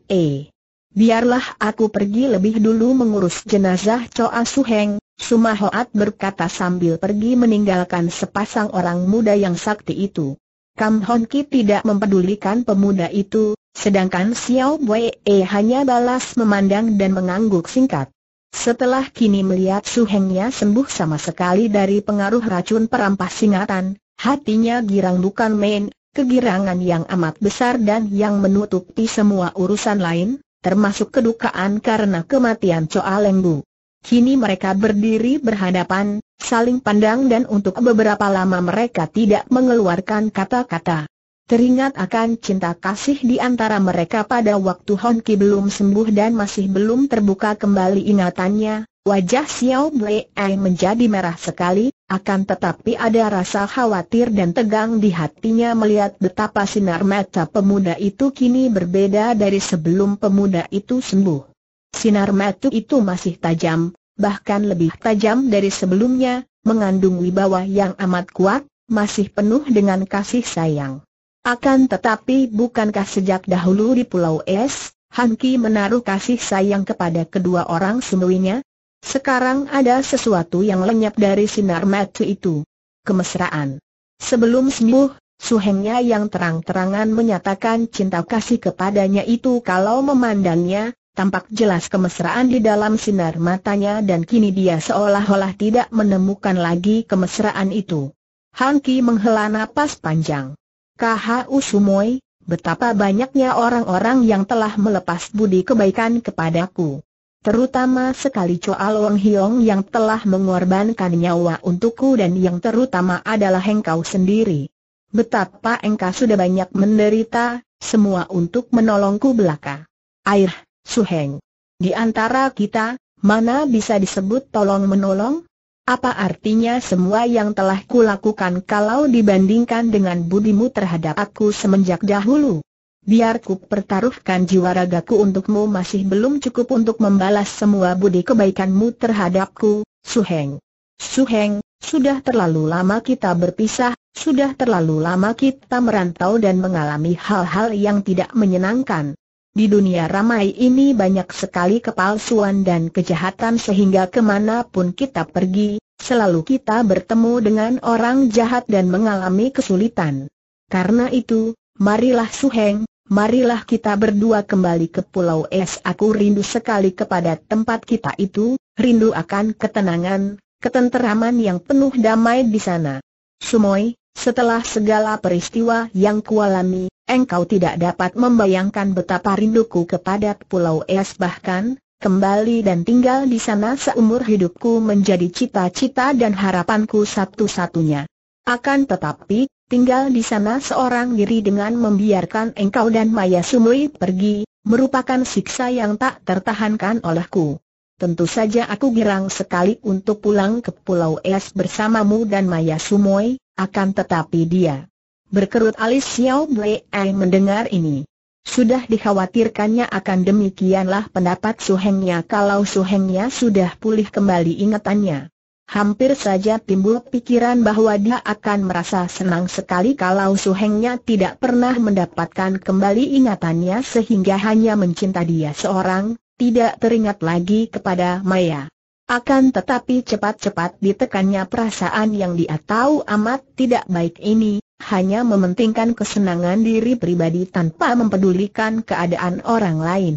S1: Biarlah aku pergi lebih dulu mengurus jenazah Choa Suheng, Sumahoat berkata sambil pergi meninggalkan sepasang orang muda yang sakti itu. Kam Hon Ki tidak mempedulikan pemuda itu, sedangkan Xiao Bwe hanya balas memandang dan mengangguk singkat. Setelah kini melihat Suhengnya sembuh sama sekali dari pengaruh racun perampas ingatan, Hatinya girang bukan main, kegirangan yang amat besar dan yang menutupi semua urusan lain, termasuk kedukaan karena kematian Choa Lengbu. Kini mereka berdiri berhadapan, saling pandang dan untuk beberapa lama mereka tidak mengeluarkan kata-kata. Teringat akan cinta kasih di antara mereka pada waktu Hon Ki belum sembuh dan masih belum terbuka kembali ingatannya, Wajah Xiao Blei menjadi merah sekali, akan tetapi ada rasa khawatir dan tegang di hatinya melihat betapa sinar mata pemuda itu kini berbeda dari sebelum pemuda itu sembuh. Sinar mata itu masih tajam, bahkan lebih tajam dari sebelumnya, mengandung wibawa yang amat kuat, masih penuh dengan kasih sayang. Akan tetapi bukankah sejak dahulu di Pulau Es, Hanki menaruh kasih sayang kepada kedua orang sumbuinya? Sekarang ada sesuatu yang lenyap dari sinar mata itu. Kemesraan. Sebelum sembuh, suhengnya yang terang-terangan menyatakan cinta kasih kepadanya itu kalau memandangnya, tampak jelas kemesraan di dalam sinar matanya dan kini dia seolah-olah tidak menemukan lagi kemesraan itu. Hanki menghela napas panjang. KH Usumoy, betapa banyaknya orang-orang yang telah melepas budi kebaikan kepadaku terutama sekali Choa Long Hiong yang telah mengorbankan nyawa untukku dan yang terutama adalah engkau sendiri. Betapa engkau sudah banyak menderita, semua untuk menolongku belaka. Air, Suheng. Di antara kita, mana bisa disebut tolong-menolong? Apa artinya semua yang telah kulakukan kalau dibandingkan dengan budimu terhadap aku semenjak dahulu? Biar ku pertaruhkan jiwa ragaku untukmu masih belum cukup untuk membalas semua budi kebaikanmu terhadapku, Suheng. Suheng, sudah terlalu lama kita berpisah, sudah terlalu lama kita merantau dan mengalami hal-hal yang tidak menyenangkan. Di dunia ramai ini banyak sekali kepalsuan dan kejahatan sehingga ke mana pun kita pergi, selalu kita bertemu dengan orang jahat dan mengalami kesulitan. Karena itu, marilah Suheng, marilah kita berdua kembali ke Pulau Es. Aku rindu sekali kepada tempat kita itu, rindu akan ketenangan, ketenteraman yang penuh damai di sana. Sumoy, setelah segala peristiwa yang kualami, engkau tidak dapat membayangkan betapa rinduku kepada Pulau Es bahkan, kembali dan tinggal di sana seumur hidupku menjadi cita-cita dan harapanku satu-satunya. Akan tetapi, tinggal di sana seorang diri dengan membiarkan engkau dan Maya Sumui pergi, merupakan siksa yang tak tertahankan olehku. Tentu saja aku girang sekali untuk pulang ke Pulau Es bersamamu dan Maya Sumui, akan tetapi dia. Berkerut alis Xiao Blei mendengar ini. Sudah dikhawatirkannya akan demikianlah pendapat suhengnya kalau suhengnya sudah pulih kembali ingatannya. Hampir saja timbul pikiran bahwa dia akan merasa senang sekali kalau suhengnya tidak pernah mendapatkan kembali ingatannya sehingga hanya mencinta dia seorang, tidak teringat lagi kepada Maya. Akan tetapi cepat-cepat ditekannya perasaan yang dia tahu amat tidak baik ini, hanya mementingkan kesenangan diri pribadi tanpa mempedulikan keadaan orang lain.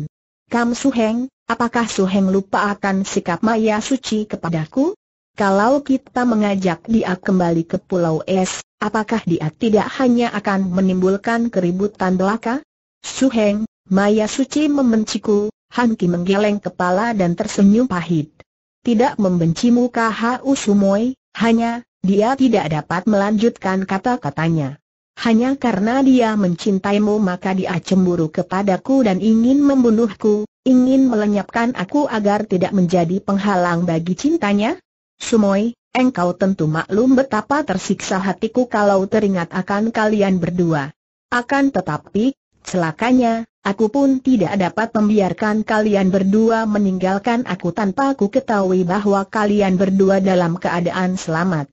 S1: Kam Suheng, apakah Suheng lupa akan sikap Maya Suci kepadaku? Kalau kita mengajak dia kembali ke Pulau Es, apakah dia tidak hanya akan menimbulkan keributan belaka? Suheng, Maya Suci membenciku, Han Ki menggeleng kepala dan tersenyum pahit. Tidak membencimu KHU Sumoy, hanya, dia tidak dapat melanjutkan kata-katanya. Hanya karena dia mencintaimu maka dia cemburu kepadaku dan ingin membunuhku, ingin melenyapkan aku agar tidak menjadi penghalang bagi cintanya? Sumoy, engkau tentu maklum betapa tersiksa hatiku kalau teringat akan kalian berdua. Akan tetapi, celakanya, aku pun tidak dapat membiarkan kalian berdua meninggalkan aku tanpa aku ketahui bahwa kalian berdua dalam keadaan selamat.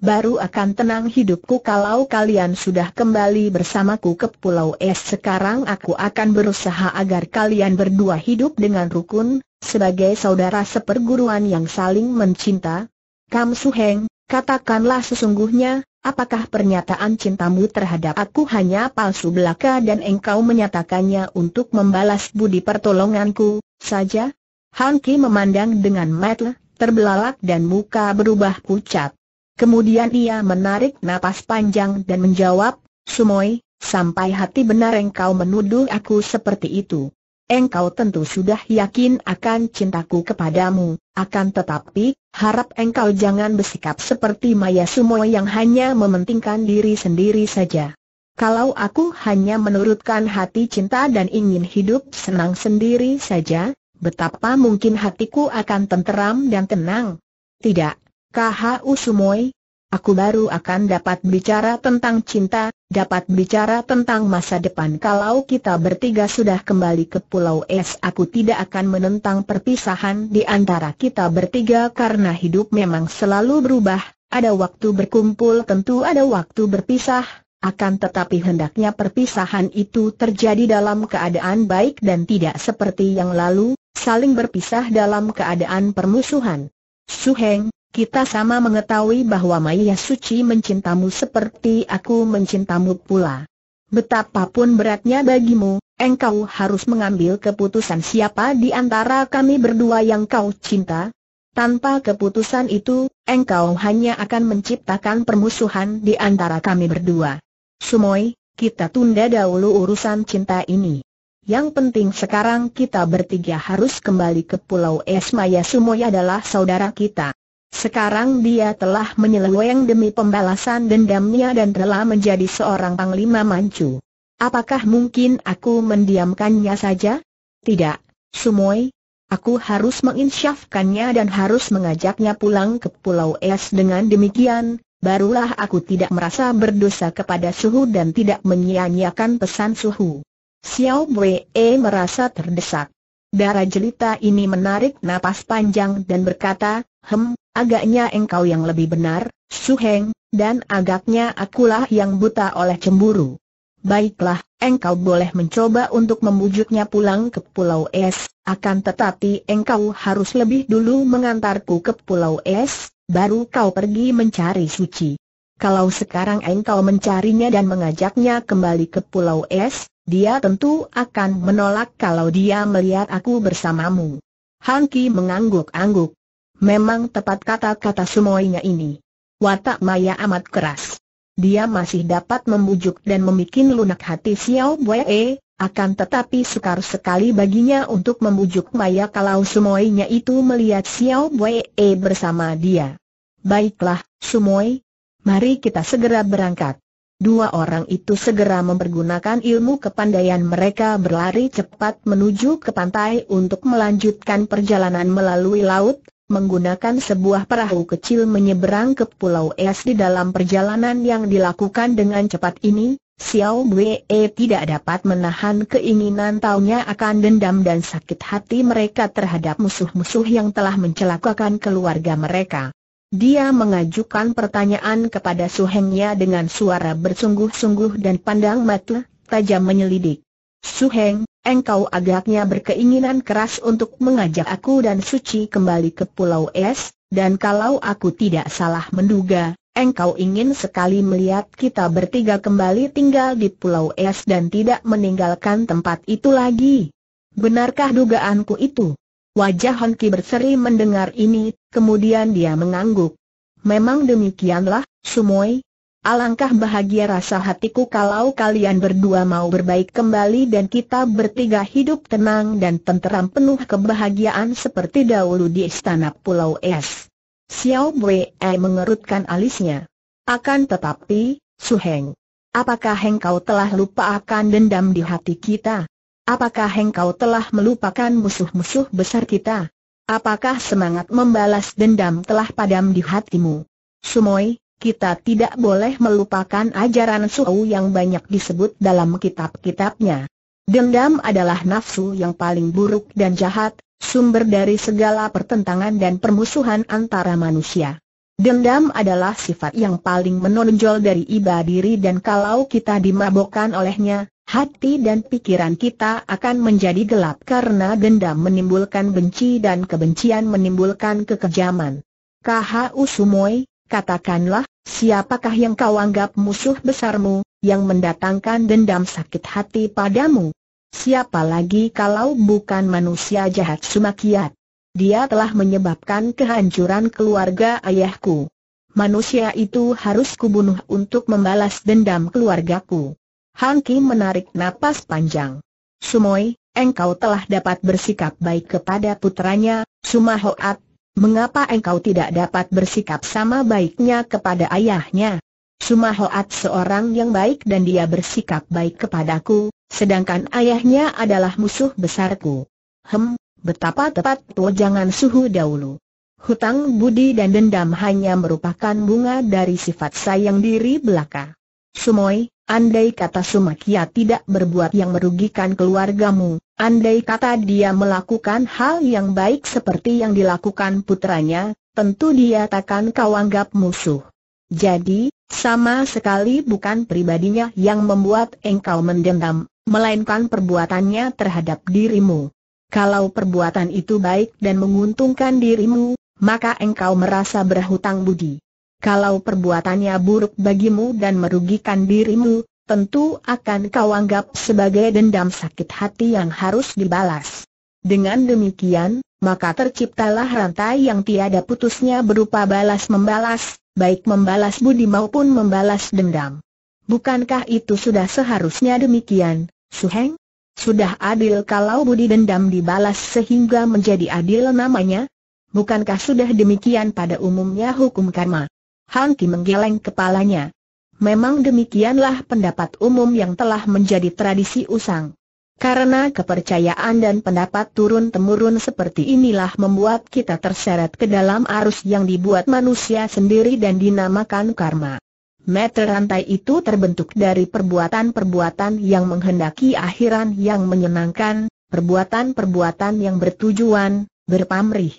S1: Baru akan tenang hidupku kalau kalian sudah kembali bersamaku ke Pulau Es. Sekarang aku akan berusaha agar kalian berdua hidup dengan rukun, sebagai saudara seperguruan yang saling mencinta, Kam Suheng, katakanlah sesungguhnya, apakah pernyataan cintamu terhadap aku hanya palsu belaka dan engkau menyatakannya untuk membalas budi pertolonganku, saja? Han Ki memandang dengan mata terbelalak dan muka berubah pucat. Kemudian ia menarik napas panjang dan menjawab, Sumoy, sampai hati benar engkau menuduh aku seperti itu engkau tentu sudah yakin akan cintaku kepadamu, akan tetapi, harap engkau jangan bersikap seperti Maya Sumo yang hanya mementingkan diri sendiri saja. Kalau aku hanya menurutkan hati cinta dan ingin hidup senang sendiri saja, betapa mungkin hatiku akan tenteram dan tenang. Tidak, KHU Sumoy, Aku baru akan dapat bicara tentang cinta, dapat bicara tentang masa depan kalau kita bertiga sudah kembali ke Pulau Es. Aku tidak akan menentang perpisahan di antara kita bertiga karena hidup memang selalu berubah, ada waktu berkumpul tentu ada waktu berpisah, akan tetapi hendaknya perpisahan itu terjadi dalam keadaan baik dan tidak seperti yang lalu, saling berpisah dalam keadaan permusuhan. Suheng, kita sama mengetahui bahwa Maya Suci mencintamu seperti aku mencintamu pula. Betapapun beratnya bagimu, engkau harus mengambil keputusan siapa di antara kami berdua yang kau cinta. Tanpa keputusan itu, engkau hanya akan menciptakan permusuhan di antara kami berdua. Sumoy, kita tunda dahulu urusan cinta ini. Yang penting sekarang kita bertiga harus kembali ke Pulau Esmaya Sumoy adalah saudara kita. Sekarang dia telah menyeleweng demi pembalasan dendamnya dan telah menjadi seorang panglima mancu. Apakah mungkin aku mendiamkannya saja? Tidak, Sumoy. Aku harus menginsyafkannya dan harus mengajaknya pulang ke Pulau Es dengan demikian, barulah aku tidak merasa berdosa kepada suhu dan tidak menyia-nyiakan pesan suhu. Xiao Wei merasa terdesak. Darah jelita ini menarik napas panjang dan berkata, Hem, agaknya engkau yang lebih benar, Su Heng, dan agaknya akulah yang buta oleh cemburu. Baiklah, engkau boleh mencoba untuk membujuknya pulang ke Pulau Es, akan tetapi engkau harus lebih dulu mengantarku ke Pulau Es, baru kau pergi mencari suci. Kalau sekarang engkau mencarinya dan mengajaknya kembali ke Pulau Es, dia tentu akan menolak kalau dia melihat aku bersamamu. Hanki mengangguk-angguk. Memang tepat kata-kata semuanya ini. Watak Maya amat keras. Dia masih dapat membujuk dan membuat lunak hati Xiao Bue, akan tetapi sukar sekali baginya untuk membujuk Maya kalau semuanya itu melihat Xiao Bue bersama dia. Baiklah, Sumoy. Mari kita segera berangkat. Dua orang itu segera mempergunakan ilmu kepandaian mereka berlari cepat menuju ke pantai untuk melanjutkan perjalanan melalui laut, menggunakan sebuah perahu kecil menyeberang ke Pulau Es di dalam perjalanan yang dilakukan dengan cepat ini, Xiao Bwe tidak dapat menahan keinginan taunya akan dendam dan sakit hati mereka terhadap musuh-musuh yang telah mencelakakan keluarga mereka. Dia mengajukan pertanyaan kepada suhengnya dengan suara bersungguh-sungguh dan pandang mata tajam menyelidik. Suheng, engkau agaknya berkeinginan keras untuk mengajak aku dan Suci kembali ke Pulau Es, dan kalau aku tidak salah menduga, engkau ingin sekali melihat kita bertiga kembali tinggal di Pulau Es dan tidak meninggalkan tempat itu lagi. Benarkah dugaanku itu? Wajah Honki berseri mendengar ini, kemudian dia mengangguk. Memang demikianlah, Sumoy, Alangkah bahagia rasa hatiku kalau kalian berdua mau berbaik kembali dan kita bertiga hidup tenang dan tenteram penuh kebahagiaan seperti dahulu di istana Pulau Es. Xiao Bwe mengerutkan alisnya. Akan tetapi, Su Heng, apakah engkau telah lupa akan dendam di hati kita? Apakah engkau telah melupakan musuh-musuh besar kita? Apakah semangat membalas dendam telah padam di hatimu? Sumoy, kita tidak boleh melupakan ajaran Suhu yang banyak disebut dalam kitab-kitabnya. Dendam adalah nafsu yang paling buruk dan jahat, sumber dari segala pertentangan dan permusuhan antara manusia. Dendam adalah sifat yang paling menonjol dari iba diri dan kalau kita dimabokkan olehnya, hati dan pikiran kita akan menjadi gelap karena dendam menimbulkan benci dan kebencian menimbulkan kekejaman. KHU Sumoy, katakanlah, siapakah yang kau anggap musuh besarmu, yang mendatangkan dendam sakit hati padamu? Siapa lagi kalau bukan manusia jahat Sumakiat? Dia telah menyebabkan kehancuran keluarga ayahku. Manusia itu harus kubunuh untuk membalas dendam keluargaku. Hanki menarik napas panjang. Sumoy, engkau telah dapat bersikap baik kepada putranya, Sumahoat, Mengapa engkau tidak dapat bersikap sama baiknya kepada ayahnya? Sumahoat seorang yang baik dan dia bersikap baik kepadaku, sedangkan ayahnya adalah musuh besarku. Hem, betapa tepat jangan suhu dahulu. Hutang budi dan dendam hanya merupakan bunga dari sifat sayang diri belaka. Sumoy, andai kata Sumakia tidak berbuat yang merugikan keluargamu, Andai kata dia melakukan hal yang baik seperti yang dilakukan putranya, tentu dia takkan kau anggap musuh. Jadi, sama sekali bukan pribadinya yang membuat engkau mendendam, melainkan perbuatannya terhadap dirimu. Kalau perbuatan itu baik dan menguntungkan dirimu, maka engkau merasa berhutang budi. Kalau perbuatannya buruk bagimu dan merugikan dirimu, tentu akan kau anggap sebagai dendam sakit hati yang harus dibalas. Dengan demikian, maka terciptalah rantai yang tiada putusnya berupa balas-membalas, baik membalas budi maupun membalas dendam. Bukankah itu sudah seharusnya demikian, Suheng? Sudah adil kalau budi dendam dibalas sehingga menjadi adil namanya? Bukankah sudah demikian pada umumnya hukum karma? Hanki menggeleng kepalanya. Memang demikianlah pendapat umum yang telah menjadi tradisi usang. Karena kepercayaan dan pendapat turun-temurun seperti inilah membuat kita terseret ke dalam arus yang dibuat manusia sendiri dan dinamakan karma. Meter rantai itu terbentuk dari perbuatan-perbuatan yang menghendaki akhiran yang menyenangkan, perbuatan-perbuatan yang bertujuan, berpamrih.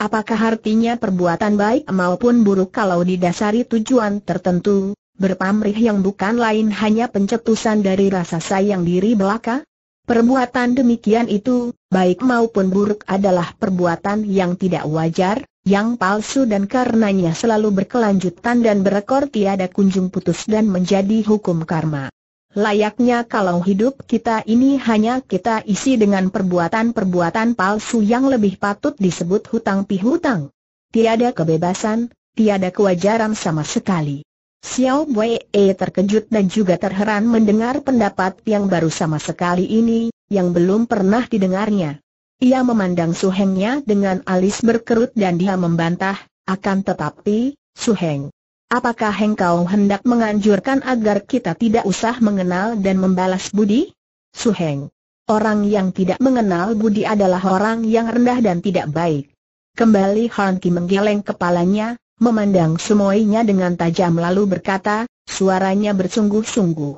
S1: Apakah artinya perbuatan baik maupun buruk kalau didasari tujuan tertentu, berpamrih yang bukan lain hanya pencetusan dari rasa sayang diri belaka? Perbuatan demikian itu, baik maupun buruk adalah perbuatan yang tidak wajar, yang palsu dan karenanya selalu berkelanjutan dan berekor tiada kunjung putus dan menjadi hukum karma. Layaknya kalau hidup kita ini hanya kita isi dengan perbuatan-perbuatan palsu yang lebih patut disebut hutang pihutang. Tiada kebebasan, tiada kewajaran sama sekali. Xiao Wei terkejut dan juga terheran mendengar pendapat yang baru sama sekali ini, yang belum pernah didengarnya. Ia memandang suhengnya dengan alis berkerut dan dia membantah, akan tetapi, suheng. Apakah engkau hendak menganjurkan agar kita tidak usah mengenal dan membalas budi? Suheng. Orang yang tidak mengenal budi adalah orang yang rendah dan tidak baik. Kembali Han Ki menggeleng kepalanya, memandang semuanya dengan tajam lalu berkata, suaranya bersungguh-sungguh.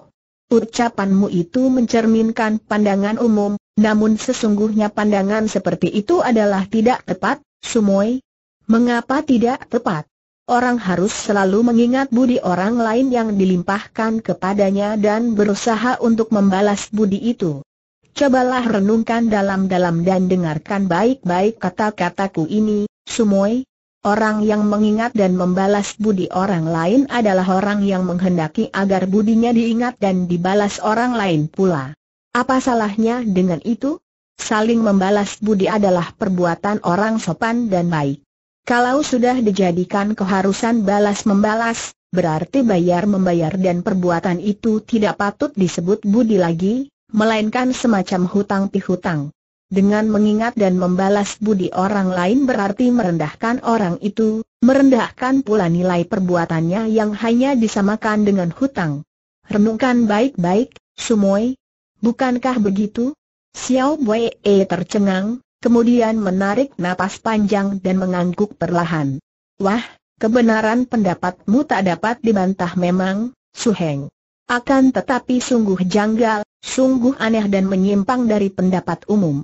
S1: Ucapanmu itu mencerminkan pandangan umum, namun sesungguhnya pandangan seperti itu adalah tidak tepat, Sumoy. Mengapa tidak tepat? Orang harus selalu mengingat budi orang lain yang dilimpahkan kepadanya dan berusaha untuk membalas budi itu. Cobalah renungkan dalam-dalam dan dengarkan baik-baik kata-kataku ini, Sumoy, Orang yang mengingat dan membalas budi orang lain adalah orang yang menghendaki agar budinya diingat dan dibalas orang lain pula. Apa salahnya dengan itu? Saling membalas budi adalah perbuatan orang sopan dan baik. Kalau sudah dijadikan keharusan balas-membalas, berarti bayar-membayar dan perbuatan itu tidak patut disebut budi lagi, melainkan semacam hutang pihutang. Dengan mengingat dan membalas budi orang lain berarti merendahkan orang itu, merendahkan pula nilai perbuatannya yang hanya disamakan dengan hutang. Renungkan baik-baik, Sumoy. Bukankah begitu? Xiao Bue tercengang, kemudian menarik napas panjang dan mengangguk perlahan. Wah, kebenaran pendapatmu tak dapat dibantah memang, Suheng. Akan tetapi sungguh janggal, sungguh aneh dan menyimpang dari pendapat umum.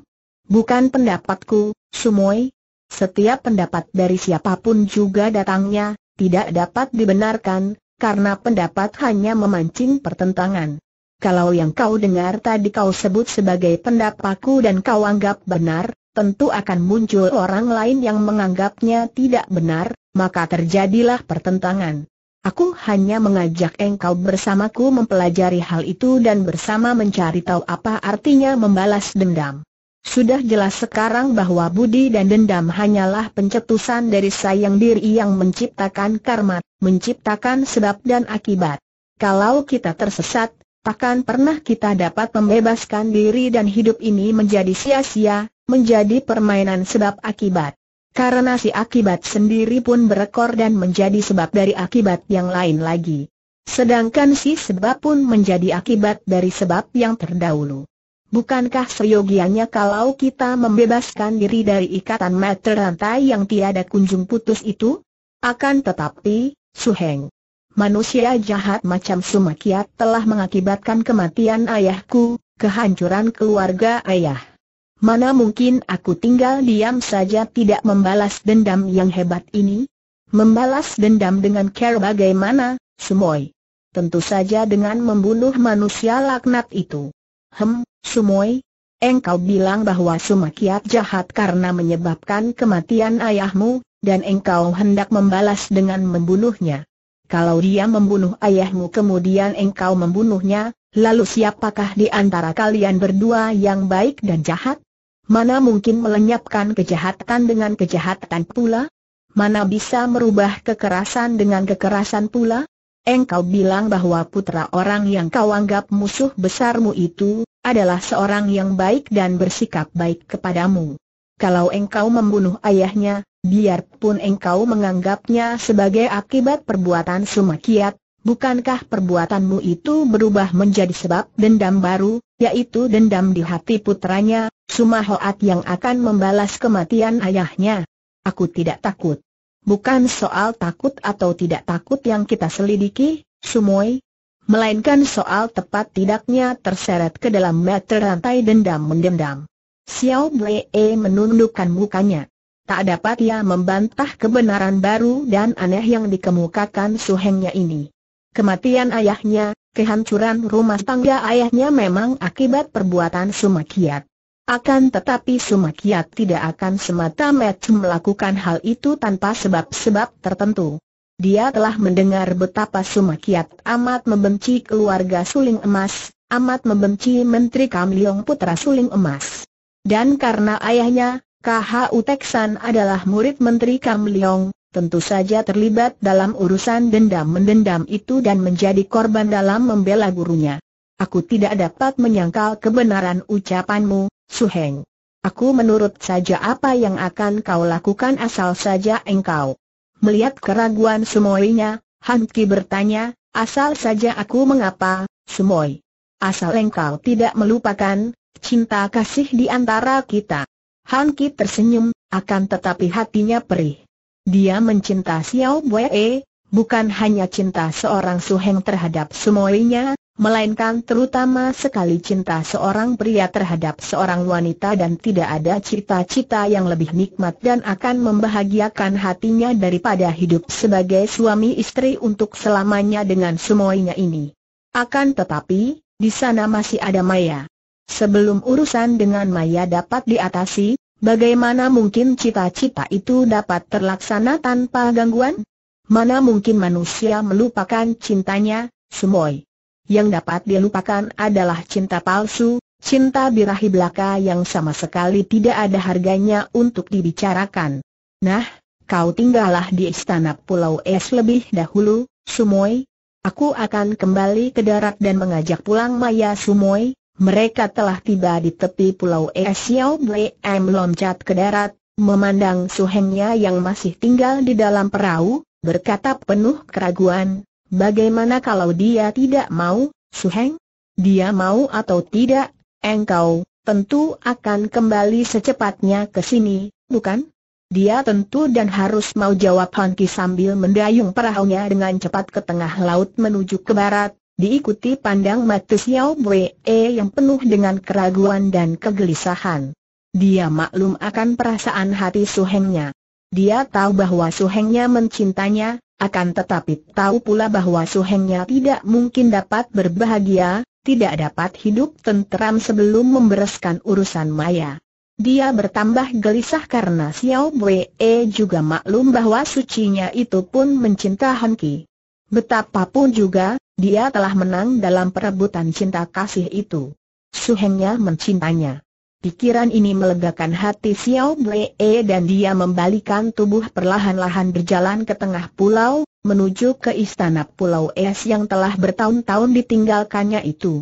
S1: Bukan pendapatku, Sumoy. Setiap pendapat dari siapa pun juga datangnya, tidak dapat dibenarkan, karena pendapat hanya memancing pertentangan. Kalau yang kau dengar tadi kau sebut sebagai pendapatku dan kau anggap benar, tentu akan muncul orang lain yang menganggapnya tidak benar, maka terjadilah pertentangan. Aku hanya mengajak engkau bersamaku mempelajari hal itu dan bersama mencari tahu apa artinya membalas dendam. Sudah jelas sekarang bahwa budi dan dendam hanyalah pencetusan dari sayang diri yang menciptakan karma, menciptakan sebab dan akibat. Kalau kita tersesat, takkan pernah kita dapat membebaskan diri dan hidup ini menjadi sia-sia, menjadi permainan sebab akibat. Karena si akibat sendiri pun berekor dan menjadi sebab dari akibat yang lain lagi. Sedangkan si sebab pun menjadi akibat dari sebab yang terdahulu. Bukankah seyogianya kalau kita membebaskan diri dari ikatan meter rantai yang tiada kunjung putus itu? Akan tetapi, Suheng, manusia jahat macam Sumakiat telah mengakibatkan kematian ayahku, kehancuran keluarga ayah. Mana mungkin aku tinggal diam saja tidak membalas dendam yang hebat ini? Membalas dendam dengan care bagaimana, Sumoy? Tentu saja dengan membunuh manusia laknat itu. Hem, Sumoy, engkau bilang bahwa Sumakiat jahat karena menyebabkan kematian ayahmu, dan engkau hendak membalas dengan membunuhnya. Kalau dia membunuh ayahmu kemudian engkau membunuhnya, lalu siapakah di antara kalian berdua yang baik dan jahat? Mana mungkin melenyapkan kejahatan dengan kejahatan pula? Mana bisa merubah kekerasan dengan kekerasan pula? Engkau bilang bahwa putra orang yang kau anggap musuh besarmu itu, adalah seorang yang baik dan bersikap baik kepadamu. Kalau engkau membunuh ayahnya, biarpun engkau menganggapnya sebagai akibat perbuatan sumakiat, Bukankah perbuatanmu itu berubah menjadi sebab dendam baru, yaitu dendam di hati putranya, Sumahoat yang akan membalas kematian ayahnya? Aku tidak takut. Bukan soal takut atau tidak takut yang kita selidiki, Sumoy. Melainkan soal tepat tidaknya terseret ke dalam meter rantai dendam mendendam. Xiao Bwe menundukkan mukanya. Tak dapat ia membantah kebenaran baru dan aneh yang dikemukakan suhengnya ini. Kematian ayahnya, kehancuran rumah tangga ayahnya memang akibat perbuatan Sumakiat. Akan tetapi Sumakiat tidak akan semata-mata melakukan hal itu tanpa sebab-sebab tertentu. Dia telah mendengar betapa Sumakiat amat membenci keluarga Suling Emas, amat membenci Menteri Kamliong Putra Suling Emas. Dan karena ayahnya, KH Uteksan adalah murid Menteri Kamliong, tentu saja terlibat dalam urusan dendam-mendendam itu dan menjadi korban dalam membela gurunya. Aku tidak dapat menyangkal kebenaran ucapanmu, Suheng. Aku menurut saja apa yang akan kau lakukan asal saja engkau. Melihat keraguan Sumoinya, Han Ki bertanya, asal saja aku mengapa, Sumoy. Asal engkau tidak melupakan, cinta kasih di antara kita. Han Ki tersenyum, akan tetapi hatinya perih. Dia mencinta Xiao Bue, bukan hanya cinta seorang suheng terhadap semuanya, melainkan terutama sekali cinta seorang pria terhadap seorang wanita dan tidak ada cita-cita yang lebih nikmat dan akan membahagiakan hatinya daripada hidup sebagai suami istri untuk selamanya dengan semuanya ini. Akan tetapi, di sana masih ada Maya. Sebelum urusan dengan Maya dapat diatasi, Bagaimana mungkin cita-cita itu dapat terlaksana tanpa gangguan? Mana mungkin manusia melupakan cintanya, Sumoy? Yang dapat dilupakan adalah cinta palsu, cinta birahi belaka yang sama sekali tidak ada harganya untuk dibicarakan. Nah, kau tinggallah di istana Pulau Es lebih dahulu, Sumoy. Aku akan kembali ke darat dan mengajak pulang Maya Sumoy, mereka telah tiba di tepi pulau Esiao Bwe meloncat ke darat, memandang suhengnya yang masih tinggal di dalam perahu, berkata penuh keraguan, bagaimana kalau dia tidak mau, suheng? Dia mau atau tidak, engkau, tentu akan kembali secepatnya ke sini, bukan? Dia tentu dan harus mau jawab Hanki sambil mendayung perahunya dengan cepat ke tengah laut menuju ke barat, diikuti pandang mata Xiao Bwe yang penuh dengan keraguan dan kegelisahan. Dia maklum akan perasaan hati suhengnya. Dia tahu bahwa suhengnya mencintanya, akan tetapi tahu pula bahwa suhengnya tidak mungkin dapat berbahagia, tidak dapat hidup tenteram sebelum membereskan urusan Maya. Dia bertambah gelisah karena Xiao Bwe juga maklum bahwa sucinya itu pun mencinta Hanki. Betapapun juga, dia telah menang dalam perebutan cinta kasih itu. Suhengnya mencintanya. Pikiran ini melegakan hati Xiao Bwe dan dia membalikan tubuh perlahan-lahan berjalan ke tengah pulau, menuju ke istana Pulau Es yang telah bertahun-tahun ditinggalkannya itu.